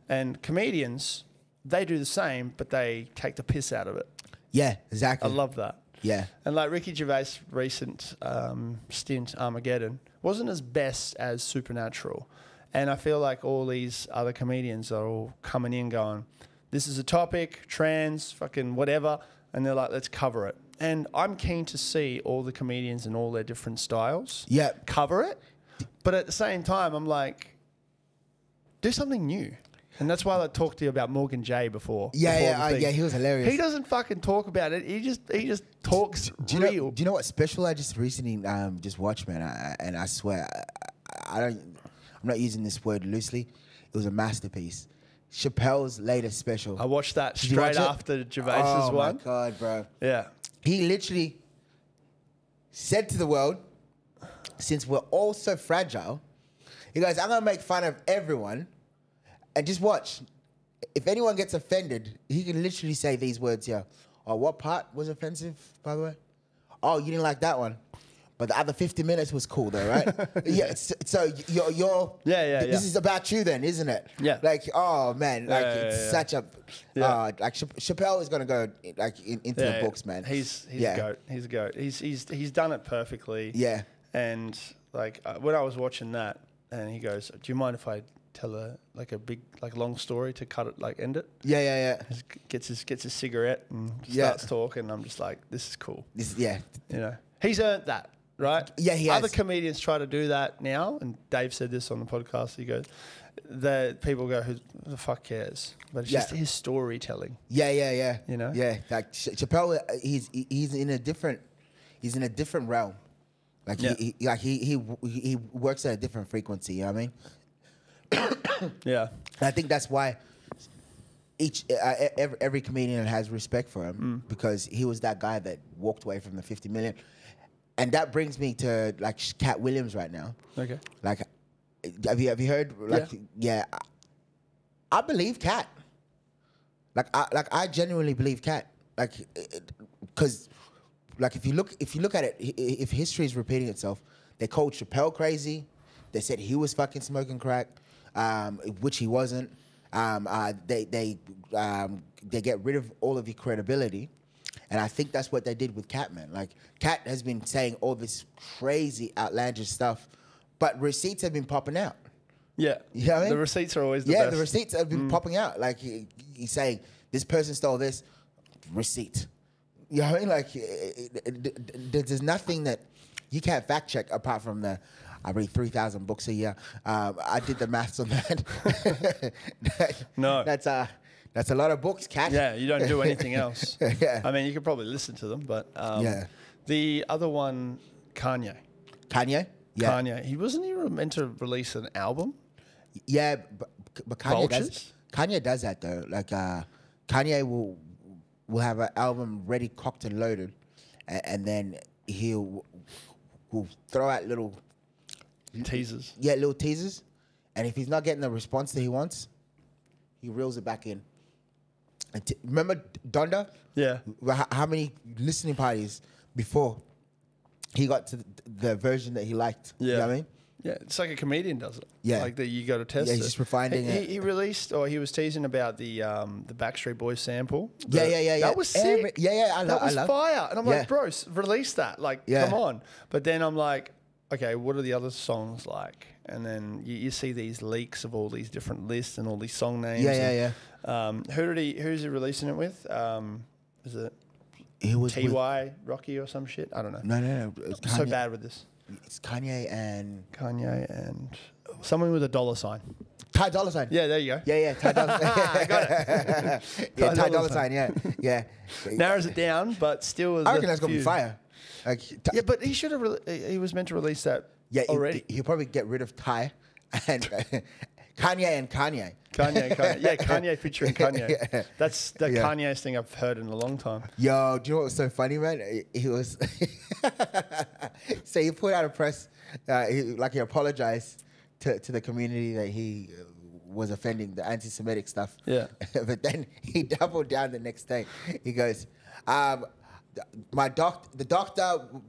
and comedians, they do the same, but they take the piss out of it. Yeah. Exactly. I love that. Yeah. And like Ricky Gervais' recent um, stint, Armageddon, wasn't as best as Supernatural. And I feel like all these other comedians are all coming in going, this is a topic, trans, fucking whatever. And they're like, let's cover it. And I'm keen to see all the comedians and all their different styles Yeah. cover it. But at the same time, I'm like, do something new. And that's why I talked to you about Morgan Jay before. Yeah. before Yeah. Uh, yeah. He was hilarious. He doesn't fucking talk about it. He just he just talks do you real. know? Do you know what special I just recently um, just watched, man? I, and I swear, I, I don't. I'm not using this word loosely. It was a masterpiece. Chappelle's latest special. I watched that Did you watch straight it? after Gervais's oh one. my god, bro! Yeah. He literally said to the world, "Since we're all so fragile, he goes, I'm gonna make fun of everyone, and just watch. If anyone gets offended, he can literally say these words here. Oh, what part was offensive, by the way? Oh, you didn't like that one." But the other 50 minutes was cool though, right? yeah. So, so you're, you're Yeah, yeah, This yeah. is about you then, isn't it? Yeah. Like, oh man, like Yeah, yeah, it's such a, Yeah. uh, like Cha- Chappelle is gonna go like in, into the books, man. He's he's Yeah. a goat. He's a goat. He's he's he's done it perfectly. Yeah. And like uh, when I was watching that, and he goes, "Do you mind if I tell a like a big like long story to cut it like end it?" Yeah, yeah, yeah. Just gets his gets his cigarette and Yeah. starts talking. I'm just like, this is cool. This, yeah, You know, he's earned that, right? Yeah, he Other has. comedians try to do that now, and Dave said this on the podcast. He goes, "The people go, who the fuck cares?" But it's Yeah. just his storytelling. yeah, yeah, yeah. You know? yeah. Like Ch- Chappelle, uh, he's he's in a different, he's in a different realm. Like Yeah. he, he like he he he works at a different frequency. You know what I mean? Yeah, And I think that's why each uh, every, every comedian has respect for him because he was that guy that walked away from the 50 million. And that brings me to like Katt Williams right now. okay. Like, have you have you heard? Like, yeah, I, I believe Katt. Like, I like I genuinely believe Katt. Like, because, like if you look if you look at it, if history is repeating itself, they called Chappelle crazy. They said he was fucking smoking crack, um, which he wasn't. Um, uh, they they um, they get rid of all of your credibility. And I think that's what they did with Catman. Like Katt has been saying all this crazy, outlandish stuff, but receipts have been popping out. Yeah, You know what I mean? the receipts are always the yeah, best. Mm. the receipts have been popping out. Like he, he's saying, this person stole this receipt. You know what I mean? Like it- it- it- there's nothing that you can't fact check apart from the. I read three thousand books a year. Um, I did the maths on that. That- No. that's uh that's a lot of books, Katt. Yeah, you don't do anything else. Yeah. I mean, you could probably listen to them, but um, Yeah. The other one, Kanye. Kanye. Yeah, Kanye. He wasn't he meant to release an album? yeah, but, but Kanye does. Kanye does that though. Like uh, Kanye will will have an album ready, cocked and loaded, and, and then he'll will throw out little Teasers. yeah little teasers, and if he's not getting the response that he wants, he reels it back in. And t- remember Donda? Yeah. How, many listening parties before he got to the, version that he liked? Yeah. you know what I mean. Yeah, it's like a comedian does it. Yeah. like that you got to test. Yeah, it. he's just refining he, it. He, he released, or he was teasing about the um, the Backstreet Boys sample. Yeah, yeah, yeah, yeah. That was sick. Every- yeah, yeah, I lo- that I was love- fire. And I'm Yeah. like, bro, release that. Like, Yeah. come on. But then I'm like, okay, what are the other songs like? And then you, you see these leaks of all these different lists and all these song names. Yeah, yeah, and, yeah. Um, who did he? Who's he releasing it with? Um, is it He was with- Ty Rocky or some shit? I don't know. No, no, no. I'm so bad with this. It's Kanye and Kanye and someone with a dollar sign. Ty Dolla Sign. Yeah, there you go. Yeah, yeah, Ty Dolla Sign. Got yeah, Ty Ty Dolla Sign. Yeah, yeah. Narrows it down, but still. I reckon that's gonna be fire. Like, Ty- Yeah, but he should have. Re- he was meant to release that yeah, already. He, will probably get rid of Ty and Kanye and Kanye. Kanye, Kanye, yeah, Kanye featuring Kanye. Yeah. That's the Yeah. Kanyeest thing I've heard in a long time. Yo, do you know what was so funny, man? He- was so he put out a press, uh, he, like he apologized to, to the community that he uh, was offending the anti-Semitic stuff. Yeah. but then he doubled down the next day. He goes, um, "My doc, the doctor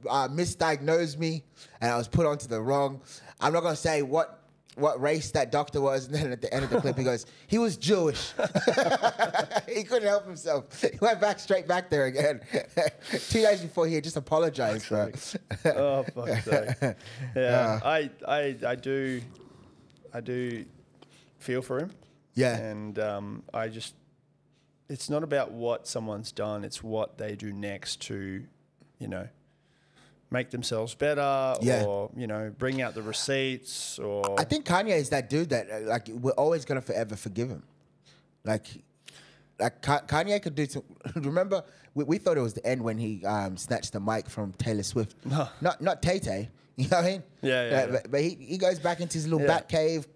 uh, misdiagnosed me, and I was put onto the wrong. I'm not gonna say what." What race that doctor was, and then at the end of the clip, he goes, "He was Jewish." he couldn't help himself. He went back straight back there again. Two days before he had just apologized. Oh fuck's sake. Yeah, I, I, I do, I do feel for him. Yeah. and um, I just, it's not about what someone's done; it's what they do next to, you know, make themselves better, Yeah. or you know, bring out the receipts, or I think Kanye is that dude that uh, like we're always gonna forever forgive him. Like, like Kanye could do. Some, remember, we, we thought it was the end when he um, snatched the mic from Taylor Swift. No. Not not Tay Tay. You know what I mean? Yeah, yeah, Like, yeah. But, but he, he goes back into his little Yeah. bat cave,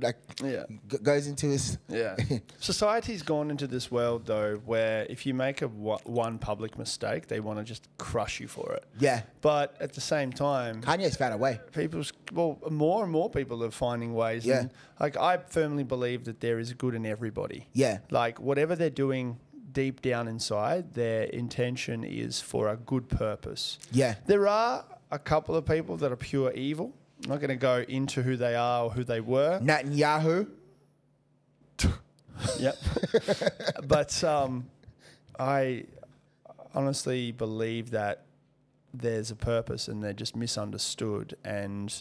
like Yeah. goes into his Yeah. Society's gone into this world though, where if you make a one public mistake, they want to just crush you for it. yeah. But at the same time, Kanye's found a way. people's well, more and more people are finding ways. Yeah. And like I firmly believe that there is good in everybody. Yeah. Like whatever they're doing deep down inside, their intention is for a good purpose. Yeah. There are a couple of people that are pure evil. I'm not going to go into who they are or who they were. Netanyahu. Yep. but um, I honestly believe that there's a purpose and they're just misunderstood. And,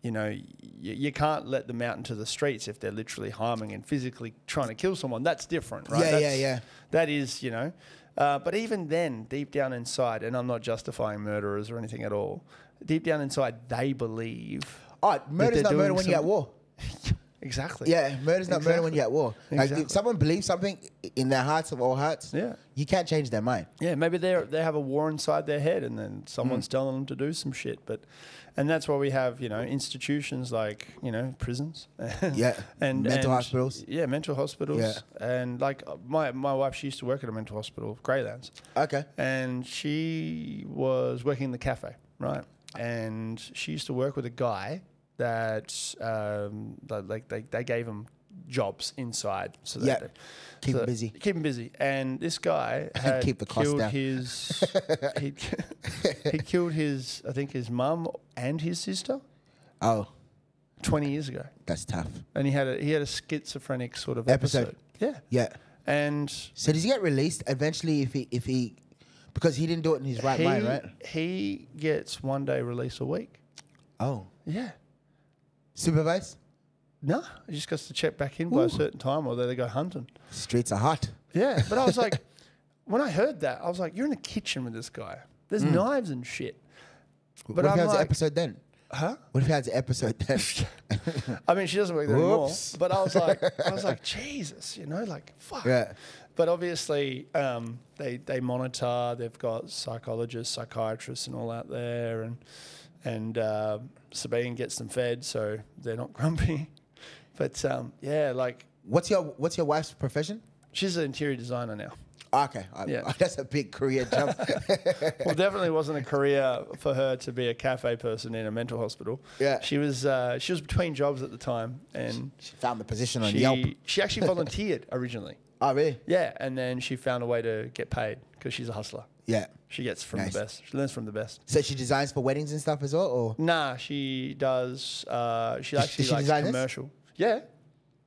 you know, y- you can't let them out into the streets if they're literally harming and physically trying to kill someone. That's different, right? Yeah, yeah, yeah. That is, you know. Uh, but even then, deep down inside, and I'm not justifying murderers or anything at all, deep down inside, they believe. Oh, murder's not murder when you're at war. Exactly. Yeah, murder's not murder when you're at war. Like Exactly. if someone believes something in their hearts of all hearts, Yeah. you can't change their mind. Yeah, maybe they they have a war inside their head, and then someone's telling them to do some shit. But, and that's why we have you know institutions like you know prisons. Yeah, and mental and- hospitals. Yeah, mental hospitals. Yeah. and like uh, my my wife, she used to work at a mental hospital, Graylands, Okay. and she was working in the cafe, right? And she used to work with a guy that um, that, like they they gave him jobs inside, so that Yeah. they- Keep so- busy. Keep him busy. And this guy had Keep the cost killed down. his. he, he killed his, I think, his mum and his sister Oh, twenty years ago, that's tough. and he had a he had a schizophrenic sort of Episode. episode. Yeah, Yeah. and So does he get released eventually if he if he because he didn't do it in his right he, mind, right? he gets one day release a week. Oh, Yeah. Supervised. No, he just got to check back in by a certain time, or they go hunting. Streets are hot. Yeah, but I was like, when I heard that, I was like, you're in the kitchen with this guy. There's knives and shit. But what if I'm he has like- an episode then? Huh? What if he has an episode then? I mean, she doesn't work there anymore. But I was like, I was like, Jesus, you know, like fuck. Yeah. But obviously, um, they they monitor. They've got psychologists, psychiatrists, and all out there, and and uh, Sabine gets them fed, so they're not grumpy. But um, yeah, like what's your What's your wife's profession? she's an interior designer now. Okay, I- Yeah. that's a big career jump. Well, definitely wasn't a career for her to be a cafe person in a mental hospital. Yeah. she was uh, she was between jobs at the time, and she found the position on Yelp. she she actually volunteered originally. Oh, really? Yeah, and then she found a way to get paid because she's a hustler. Yeah. She gets from Nice. the best. She learns from the best. So she designs for weddings and stuff as well, or Nah, she does. Uh, she Does- actually does she likes design this? commercial. Yeah,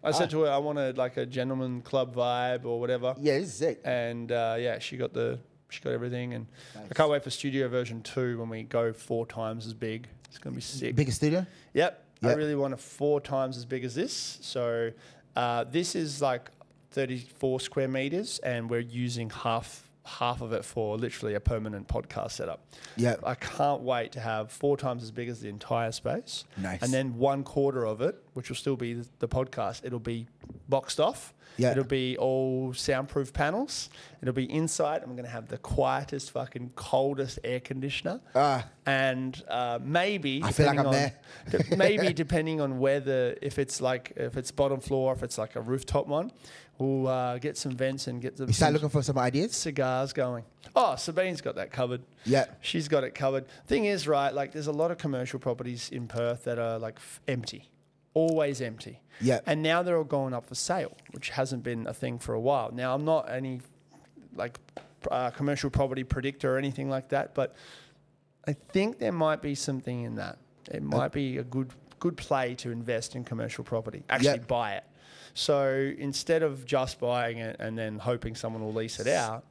I Ah. said to her I wanted like a gentleman club vibe or whatever. yeah, this is sick. And uh, yeah, she got the she got everything, and I can't wait for studio version two when we go four times as big. It's gonna be sick. Bigger studio. Yep. I Yep. really want a four times as big as this. So uh, this is like 34 square meters, and we're using half half of it for literally a permanent podcast setup. Yeah. I can't wait to have four times as big as the entire space. Nice. And then one quarter of it, which will still be the, podcast, it'll be boxed off. Yeah. It'll be all soundproof panels. It'll be inside. I'm going to have the quietest, fucking coldest air conditioner. Ah. and uh, maybe I feel like depending I'm on- de- maybe depending on whether if it's like if it's bottom floor, if it's like a rooftop one, we'll uh, get some vents and get some, You start looking for some ideas? cigars going. Oh, Sabine's got that covered. Yeah. She's got it covered. Thing is, right, like there's a lot of commercial properties in Perth that are like f- empty, always empty. Yeah. And now they're all going up for sale, which hasn't been a thing for a while. Now, I'm not any like uh, commercial property predictor or anything like that, but I think there might be something in that. It might be a good good play to invest in commercial property. Actually, Yep. buy it. So instead of just buying it and then hoping someone will lease it out,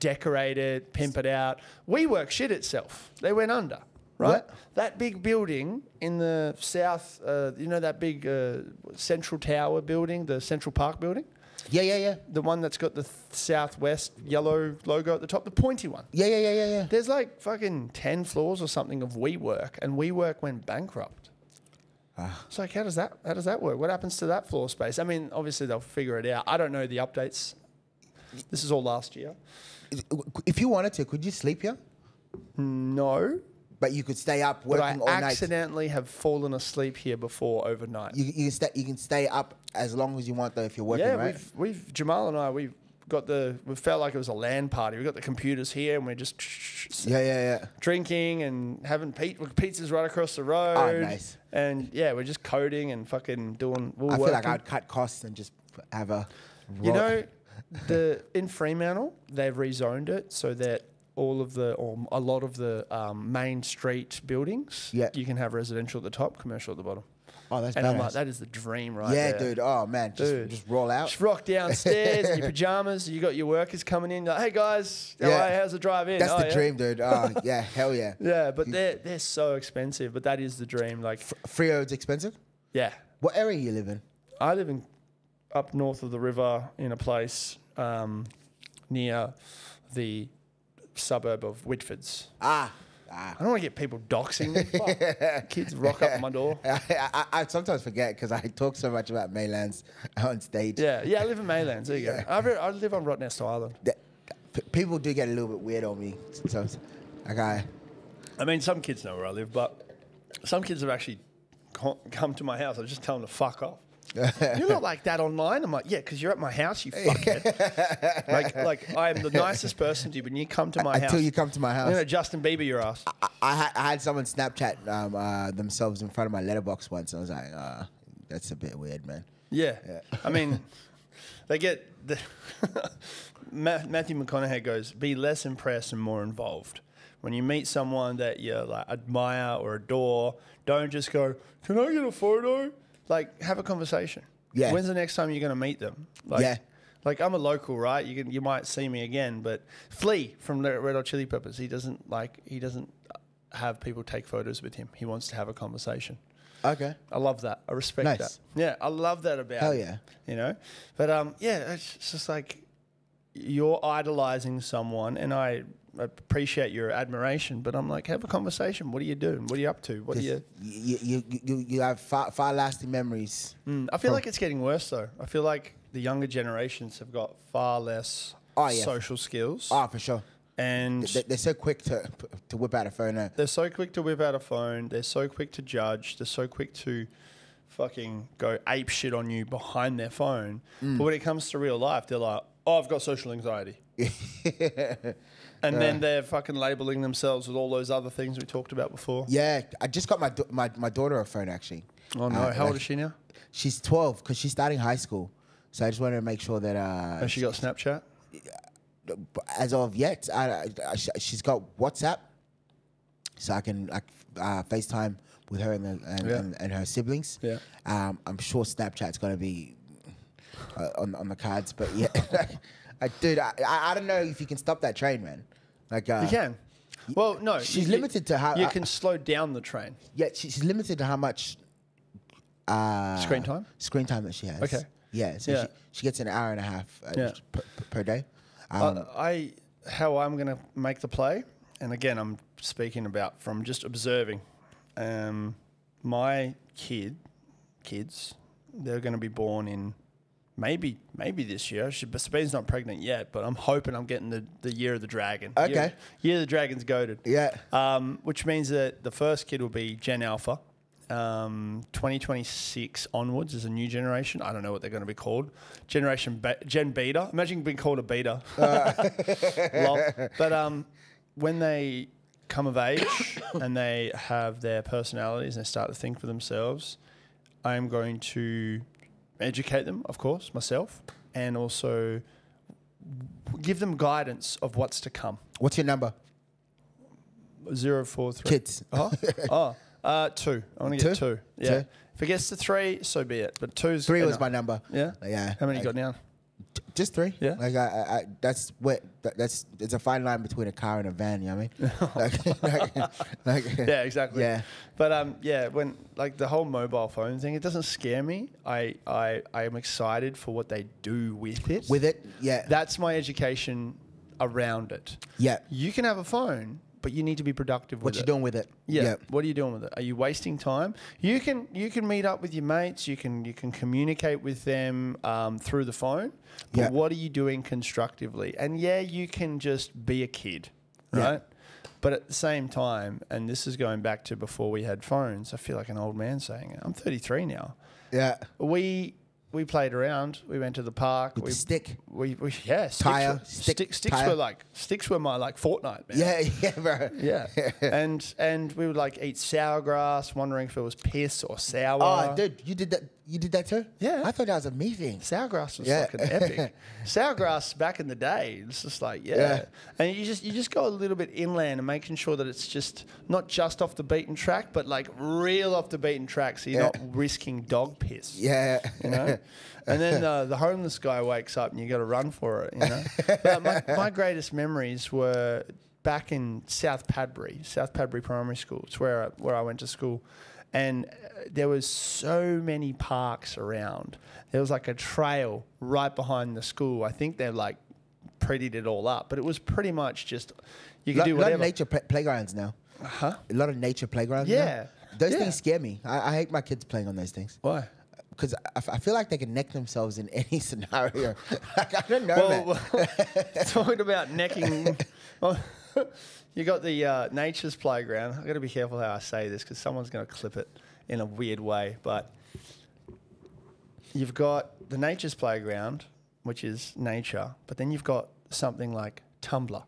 decorate it, pimp it out. WeWork shit itself. They went under, right? What? That big building in the south, uh, you know that big uh, Central Tower building, the Central Park building? Yeah, yeah, yeah. The one that's got the th- southwest yellow logo at the top, the pointy one. Yeah, yeah, yeah, yeah, yeah. There's like fucking 10 floors or something of WeWork, and WeWork went bankrupt. It's like, how does that how does that work? What happens to that floor space? I mean, obviously they'll figure it out. I don't know the updates. This is all last year. If you wanted to, could you sleep here? No, But you could stay up but I working all night. accidentally have fallen asleep here before overnight. You, you, can stay, you can stay up as long as you want, though, if you're working, yeah, right? we've we've Jamal and I we've got the we felt like it was a LAN party. We got the computers here and we're just Yeah, yeah, yeah. drinking and having pizza. Pizzas right across the road. Oh, nice. And yeah, we're just coding and fucking doing. I feel like. I'd cut costs and just have a. You know, the in Fremantle they've rezoned it so that all of the or a lot of the um, main street buildings, Yeah. you can have residential at the top, commercial at the bottom. Oh, that's And I'm like, that is the dream, right? yeah, there. dude. Oh man, just Dude. just roll out. Just rock downstairs in your pajamas. You got your workers coming in. Like, hey guys, how Yeah. how's the drive in? That's "Oh, the yeah." dream, dude. Oh yeah, hell yeah. Yeah, but they're they're so expensive. But that is the dream. Like, Freo's expensive. yeah, What area you live in? I live in up north of the river in a place um, near the suburb of Whitfords. Ah, ah. I don't want to get people doxing me. Fuck. Kids rock up at my door. I, I, I sometimes forget because I talk so much about Maylands on stage. Yeah, yeah. I live in Maylands. There you go. I, re- I live on Rottnest Island. P- people do get a little bit weird on me sometimes. Like I, I mean, some kids know where I live, but some kids have actually come to my house. I just tell them to fuck off. You're not like that online. I'm like, yeah, because you're at my house, you fuckhead. like, like I am the nicest person to you, but you come to my house. until you come to my house. gonna Justin Bieber your ass. I, I, had, I had someone Snapchat um, uh, themselves in front of my letterbox once. I was like, uh, that's a bit weird, man. Yeah. I mean, they get the Matthew McConaughey goes, be less impressed and more involved. When you meet someone that you like admire or adore, don't just go, "Can I get a photo?" Like, have a conversation. Yeah. When's the next time you're going to meet them? Like, Yeah. Like I'm a local, right? You can you might see me again, but Flea from Red Hot Chili Peppers, he doesn't like he doesn't have people take photos with him. He wants to have a conversation. Okay. I love that. I respect Nice. that. Yeah, I love that about. Hell yeah. You know, but um, yeah, it's just like you're idolizing someone, and I appreciate your admiration. But I'm like, have a conversation. What are you doing? What are you up to? What are you? You, you, you, you, have far, far lasting memories. Mm, I feel like it's getting worse though. I feel like the younger generations have got far less Oh, yeah. social skills, Oh, for sure. and They, they're so quick to to whip out a phone. They're so quick to whip out a phone. They're so quick to judge. They're so quick to fucking go ape shit on you behind their phone. Mm. But when it comes to real life, they're like, oh, I've got social anxiety. and then they're fucking labeling themselves with all those other things we talked about before. yeah, I just got my, my my daughter a phone actually. Oh, no. Uh, How old is she now? She's 12 because she's starting high school. So I just wanted to make sure that uh, Has she got Snapchat? as of yet, I, I, she's got WhatsApp, so I can like uh, FaceTime with her and, the, and, Yeah. and, and her siblings. Yeah. Um, I'm sure Snapchat's gonna be uh, on on the cards, but yeah, I, dude, I, I I don't know if you can stop that train, man. Like uh, You can. Well, no. she's you- limited to how- You I- can slow down the train. Yeah, she, she's limited to how much uh, Screen time? Screen time that she has. Okay. Yeah, so Yeah. She, she gets an hour and a half uh, Yeah. per, per day. Um, Uh, I how I'm going to make the play, and again, I'm speaking about from just observing. Um, my kid, kids, they're going to be born in maybe maybe this year. She, but Sabine's not pregnant yet, but I'm hoping I'm getting the, the year of the dragon. Okay. year, year of the dragon's goaded. yeah. Um, which means that the first kid will be Gen Alpha. Um, 2026 onwards is a new generation. I don't know what they're going to be called. Generation be- Gen Beta. Imagine being called a beta. Lol. But um, when they come of age and they have their personalities and they start to think for themselves, I am going to educate them, of course, myself, and also give them guidance of what's to come. What's your number? Zero four three. Kids. Oh, oh, uh, two. I want to get Two? two. Yeah. Two? If it gets to three, so be it. But two's Three was enough. my number. Yeah. Yeah. How many you got now? Just three. Yeah? Like I, I, I that's what that's it's a fine line between a car and a van. You know what I mean? like, like, like- Yeah, exactly. Yeah. But um, yeah, when like the whole mobile phone thing, it doesn't scare me. I I I am excited for what they do with it. With it, yeah. That's my education around it. yeah. You can have a phone, but you need to be productive What you it. doing with it? Yeah. What are you doing with it? Are you wasting time? You can you can meet up with your mates. You can you can communicate with them um, through the phone. But Yeah. what are you doing constructively? And yeah, you can just be a kid, right? But at the same time, and this is going back to before we had phones. I feel like an old man saying it. I'm 33 now. Yeah. We we played around. We went to the park. With we the stick. we, we yeah sticks Tire, were, stick, stick, sticks tire. were like sticks were my like Fortnite man. Yeah, yeah, bro. Yeah, and and we would like eat sour grass, wondering if it was piss or sour. Oh, dude, you did that. You did that too? Yeah. I thought that was a me thing. Sour grass was Yeah. fucking epic. Sour grass back in the day, it's just like yeah. Yeah. and you just you just go a little bit inland and making sure that it's just not just off the beaten track, but like real off the beaten track, so you're Yeah. not risking dog piss. Yeah. you know. and then uh, the homeless guy wakes up and you got to run for it, you know. but my, my greatest memories were back in South Padbury, South Padbury Primary School. It's where I, where I went to school, and uh, there was so many parks around. There was like a trail right behind the school. I think they're like prettied it all up, but it was pretty much just you could Lot, do lot of nature pla- playgrounds now. Huh? A lot of nature playgrounds. now. Yeah. Those Yeah. things scare me. I, I hate my kids playing on those things Why? because I, f- I feel like they can neck themselves in any scenario. like, I don't know, Well, well, talking about necking, well, you got the uh, nature's playground. I've got to be careful how I say this because someone's going to clip it in a weird way. But you've got the nature's playground, which is nature, but then you've got something like Tumblr,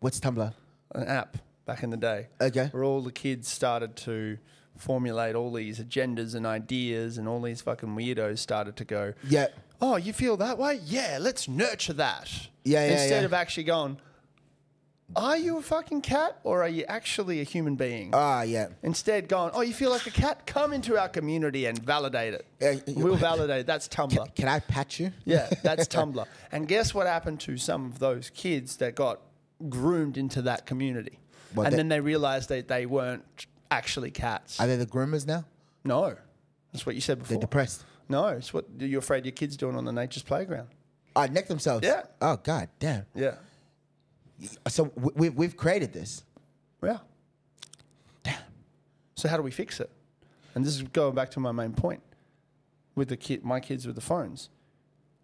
What's Tumblr? an app back in the day, Okay. where all the kids started to formulate all these agendas and ideas, and all these fucking weirdos started to go, Yeah. oh, you feel that way? Yeah, let's nurture that. Yeah, yeah, Instead yeah. of actually going, are you a fucking cat or are you actually a human being? Ah, yeah. Instead, going, oh, you feel like a cat? Come into our community and validate it. Yeah, we'll validate it. That's Tumblr. Can I pat you? Yeah, that's Tumblr. And guess what happened to some of those kids that got groomed into that community? Well, and then they realized that they weren't actually cats. Are they the groomers now? no. That's what you said before. They're depressed. no, it's what you're afraid your kid's doing on the nature's playground. Ah, neck themselves. Yeah. Oh God, damn. Yeah. So w- we, we've created this. Yeah. Damn. So how do we fix it? And this is going back to my main point with the kid, my kids with the phones.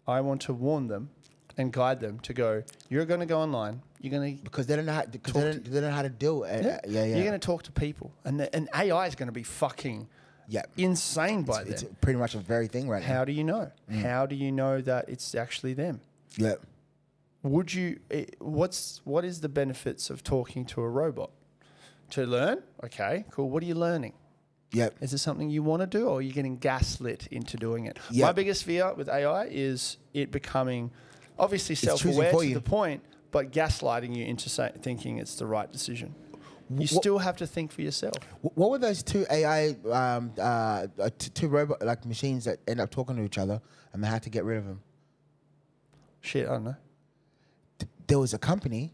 I want to warn them and guide them to go. You're going to go online. You're going to Because they don't know how, because Talk they to- don't, they don't know how to do it. yeah, yeah, yeah. You're going to talk to people, and the, and AI is going to be fucking yeah. insane by It's then. pretty much a very thing right now. How do you know? Mm. How do you know that it's actually them? Yeah. Would you? eh, What's what is the benefits of talking to a robot? To learn, okay, cool. What are you learning? Yeah. Is it something you want to do, or are you getting gaslit into doing it? Yeah. My biggest fear with AI is it becoming obviously self-aware to you. the point, but gaslighting you into say, thinking it's the right decision. You Wh- still have to think for yourself. What were those two AI, um, uh, uh, t- two robot like machines that end up talking to each other, and they had to get rid of them? Shit, I don't know. Th- There was a company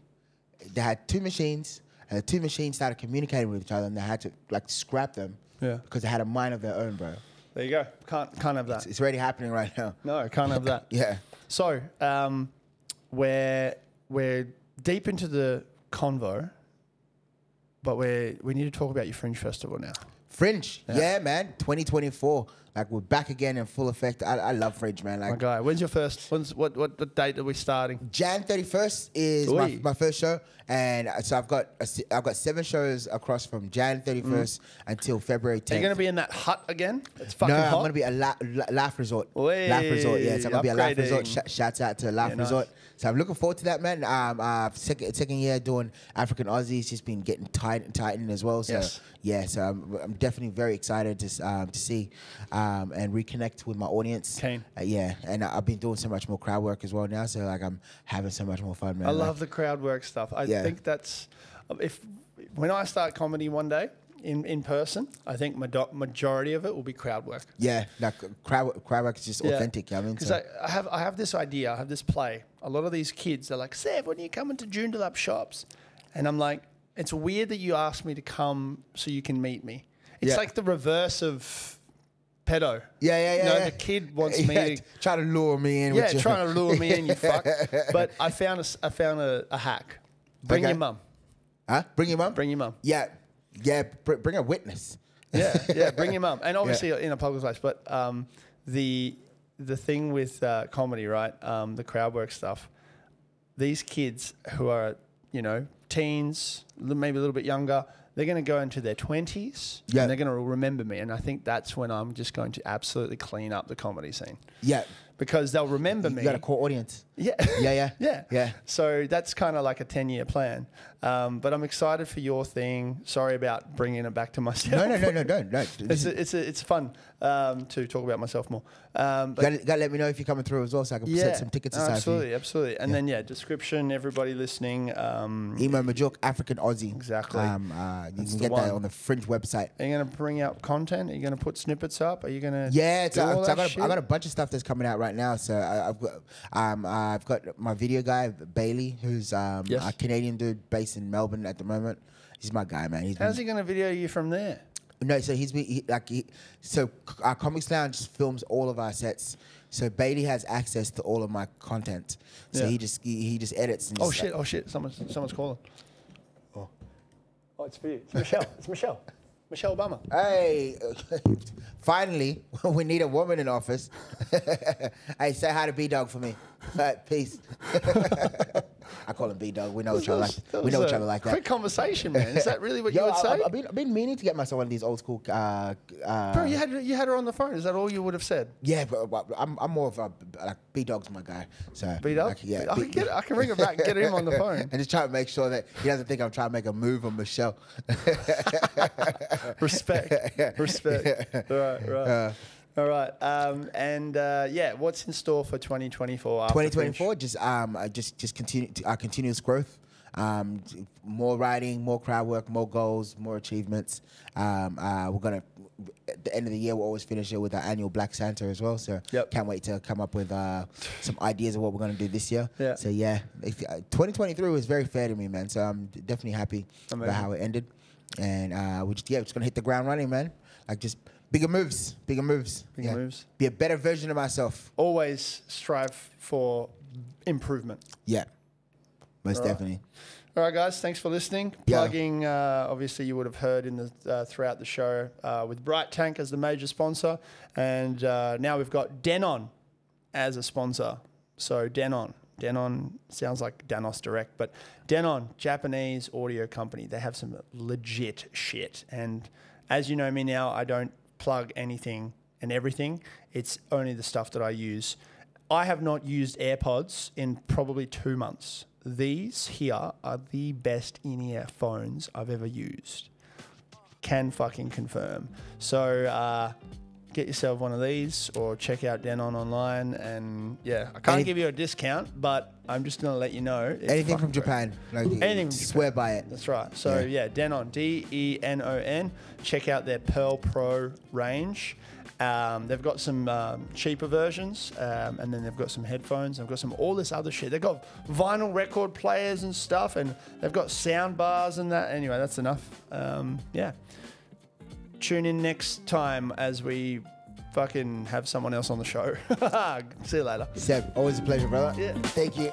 that had two machines, and the two machines started communicating with each other, and they had to like scrap them Yeah. because they had a mind of their own, bro. There you go. Can't can't have that. It's, it's already happening right now. No, can't have that. Yeah. So, um, where we're deep into the convo, but we we need to talk about your Fringe Festival now. Fringe, yeah. man, 2024. Like we're back again in full effect. I, I love Fringe, man. Like My guy, when's your first? When's what what, what date are we starting? Jan 31st is my, my first show, and uh, so I've got a, I've got seven shows across from Jan 31st until February 10th. Are you going to be in that hut again? It's fucking no, hot. I'm gonna be a La- La- Laugh Resort. Oi, Laugh Resort, yeah. So I'm gonna be a Laugh Resort. Sh- shouts out to Laugh Yeah, nice. Resort. So I'm looking forward to that, man. Um, uh, second second year doing African Aussies, just been getting tight and tightened as well. So Yes. yeah, so I'm, I'm definitely very excited to um, to see um, and reconnect with my audience. Keen. Uh, yeah, and I- I've been doing so much more crowd work as well now. So like I'm having so much more fun, man. I Like, love the crowd work stuff. I Yeah. Think that's if when I start comedy one day in, in person, I think mado- majority of it will be crowd work. Yeah, like crowd crowd work is just authentic. I mean, because so, I, I have I have this idea, I have this play. A lot of these kids are like, Sev, when are you coming to Joondalup shops? And I'm like, it's weird that you asked me to come so you can meet me. It's Yeah. like the reverse of pedo. yeah, yeah, yeah. You know, yeah. the kid wants me Yeah, to try to lure me in. yeah, trying to lure me in, you fuck. But I found a, s- I found a, a hack. Bring Okay. your mum. Huh? Bring your mum. Bring your mum. Yeah, yeah. Br- bring a witness. Yeah, yeah. Bring your mum, and obviously in a public place. But um, the the thing with uh, comedy, right? Um, the crowd work stuff. These kids who are, you know, teens, maybe a little bit younger, they're going to go into their twenties, Yeah. and they're going to remember me. And I think that's when I'm just going to absolutely clean up the comedy scene Yeah, because they'll remember me. you got a core audience. Yeah. Yeah, yeah, yeah. yeah. So that's kind of like a 10 year plan. Um, but I'm excited for your thing. Sorry about bringing it back to myself. No, no, no, no, no, no. It's, a, it's, a, it's fun um, to talk about myself more. Um, but gotta, gotta let me know if you're coming through as well, so I can set some tickets aside absolutely, for you. absolutely. And then, yeah, description, everybody listening. Um, Emo Majok, African Aussie. Exactly. Um, uh, you That's can get one. that on the Fringe website. are you going to bring out content? Are you going to put snippets up? Are you going to Yeah, it's, do all so I that got a, I got a bunch of stuff that's coming out right now. So I, I've got um uh, I've got my video guy Bailey, who's um Yes. a Canadian dude based in Melbourne at the moment. He's my guy, man. He's been How's he going to video you from there? No, so he's been he, like he, so our Comics Lounge films all of our sets. So Bailey has access to all of my content. So Yeah. he just he, he just edits. And Oh, just, shit. Oh, shit. Someone's, someone's calling. Oh. oh, it's for you. It's Michelle. it's Michelle. Michelle Obama. Hey, finally, we need a woman in office. hey, say hi to B Dog for me. Peace. I call him B Dog. We know each other like we know each other like that. Quick conversation, man. Is that really what Yo, you would I- say? I've, been, I've been meaning to get myself one of these old school. Uh, uh, Bro, you had you had her on the phone. Is that all you would have said? yeah, but, but I'm, I'm more of a like B Dog's my guy. So Beat up? like, yeah, I B- can get I can ring her back and get him on the phone. and just try to make sure that he doesn't think I'm trying to make a move on Michelle. Respect. Respect. Right, right. All right. Um, and uh, yeah, what's in store for 2024? 2024, just um, uh, just just continue uh, continuous growth. Um, more writing, more crowd work, more goals, more achievements. Um, uh, we're gonna at the end of the year we'll always finish it with our annual Black Santa as well. So Yep. can't wait to come up with uh, some ideas of what we're gonna do this year. Yeah. So yeah, if, uh, 2023 was very fair to me, man. So I'm definitely happy Amazing. about how it ended, and uh, we just yeah, just gonna hit the ground running, man. Like just bigger moves, bigger moves, Bigger Yeah. moves. Be a better version of myself. Always strive for improvement. Yeah, most Right. definitely. All right, guys. Thanks for listening. Yeah. Plugging. Uh, obviously, you would have heard in the uh, throughout the show uh, with Bright Tank as the major sponsor, and uh, now we've got Denon as a sponsor. So Denon. Denon sounds like Danos Direct, but Denon, Japanese audio company, they have some legit shit. And as you know me now, I don't plug anything and everything. It's only the stuff that I use. I have not used AirPods in probably two months. These here are the best in-ear phones I've ever used. Can fucking confirm. So uh, get yourself one of these or check out Denon online. And yeah, I can't Any- give you a discount, but I'm just gonna let you know. it's Anything from fucking great. Japan. Like, Anything from Swear by it. That's right. So yeah, Yeah. Denon, D E N O N. Check out their PerL Pro range. Um, they've got some um, cheaper versions, um, and then they've got some headphones. They've got some all this other shit. They've got vinyl record players and stuff, and they've got sound bars and that. Anyway, that's enough. Um, yeah. Tune in next time as we fucking have someone else on the show. See you later. Seb, always a pleasure, brother. Yeah. Thank you.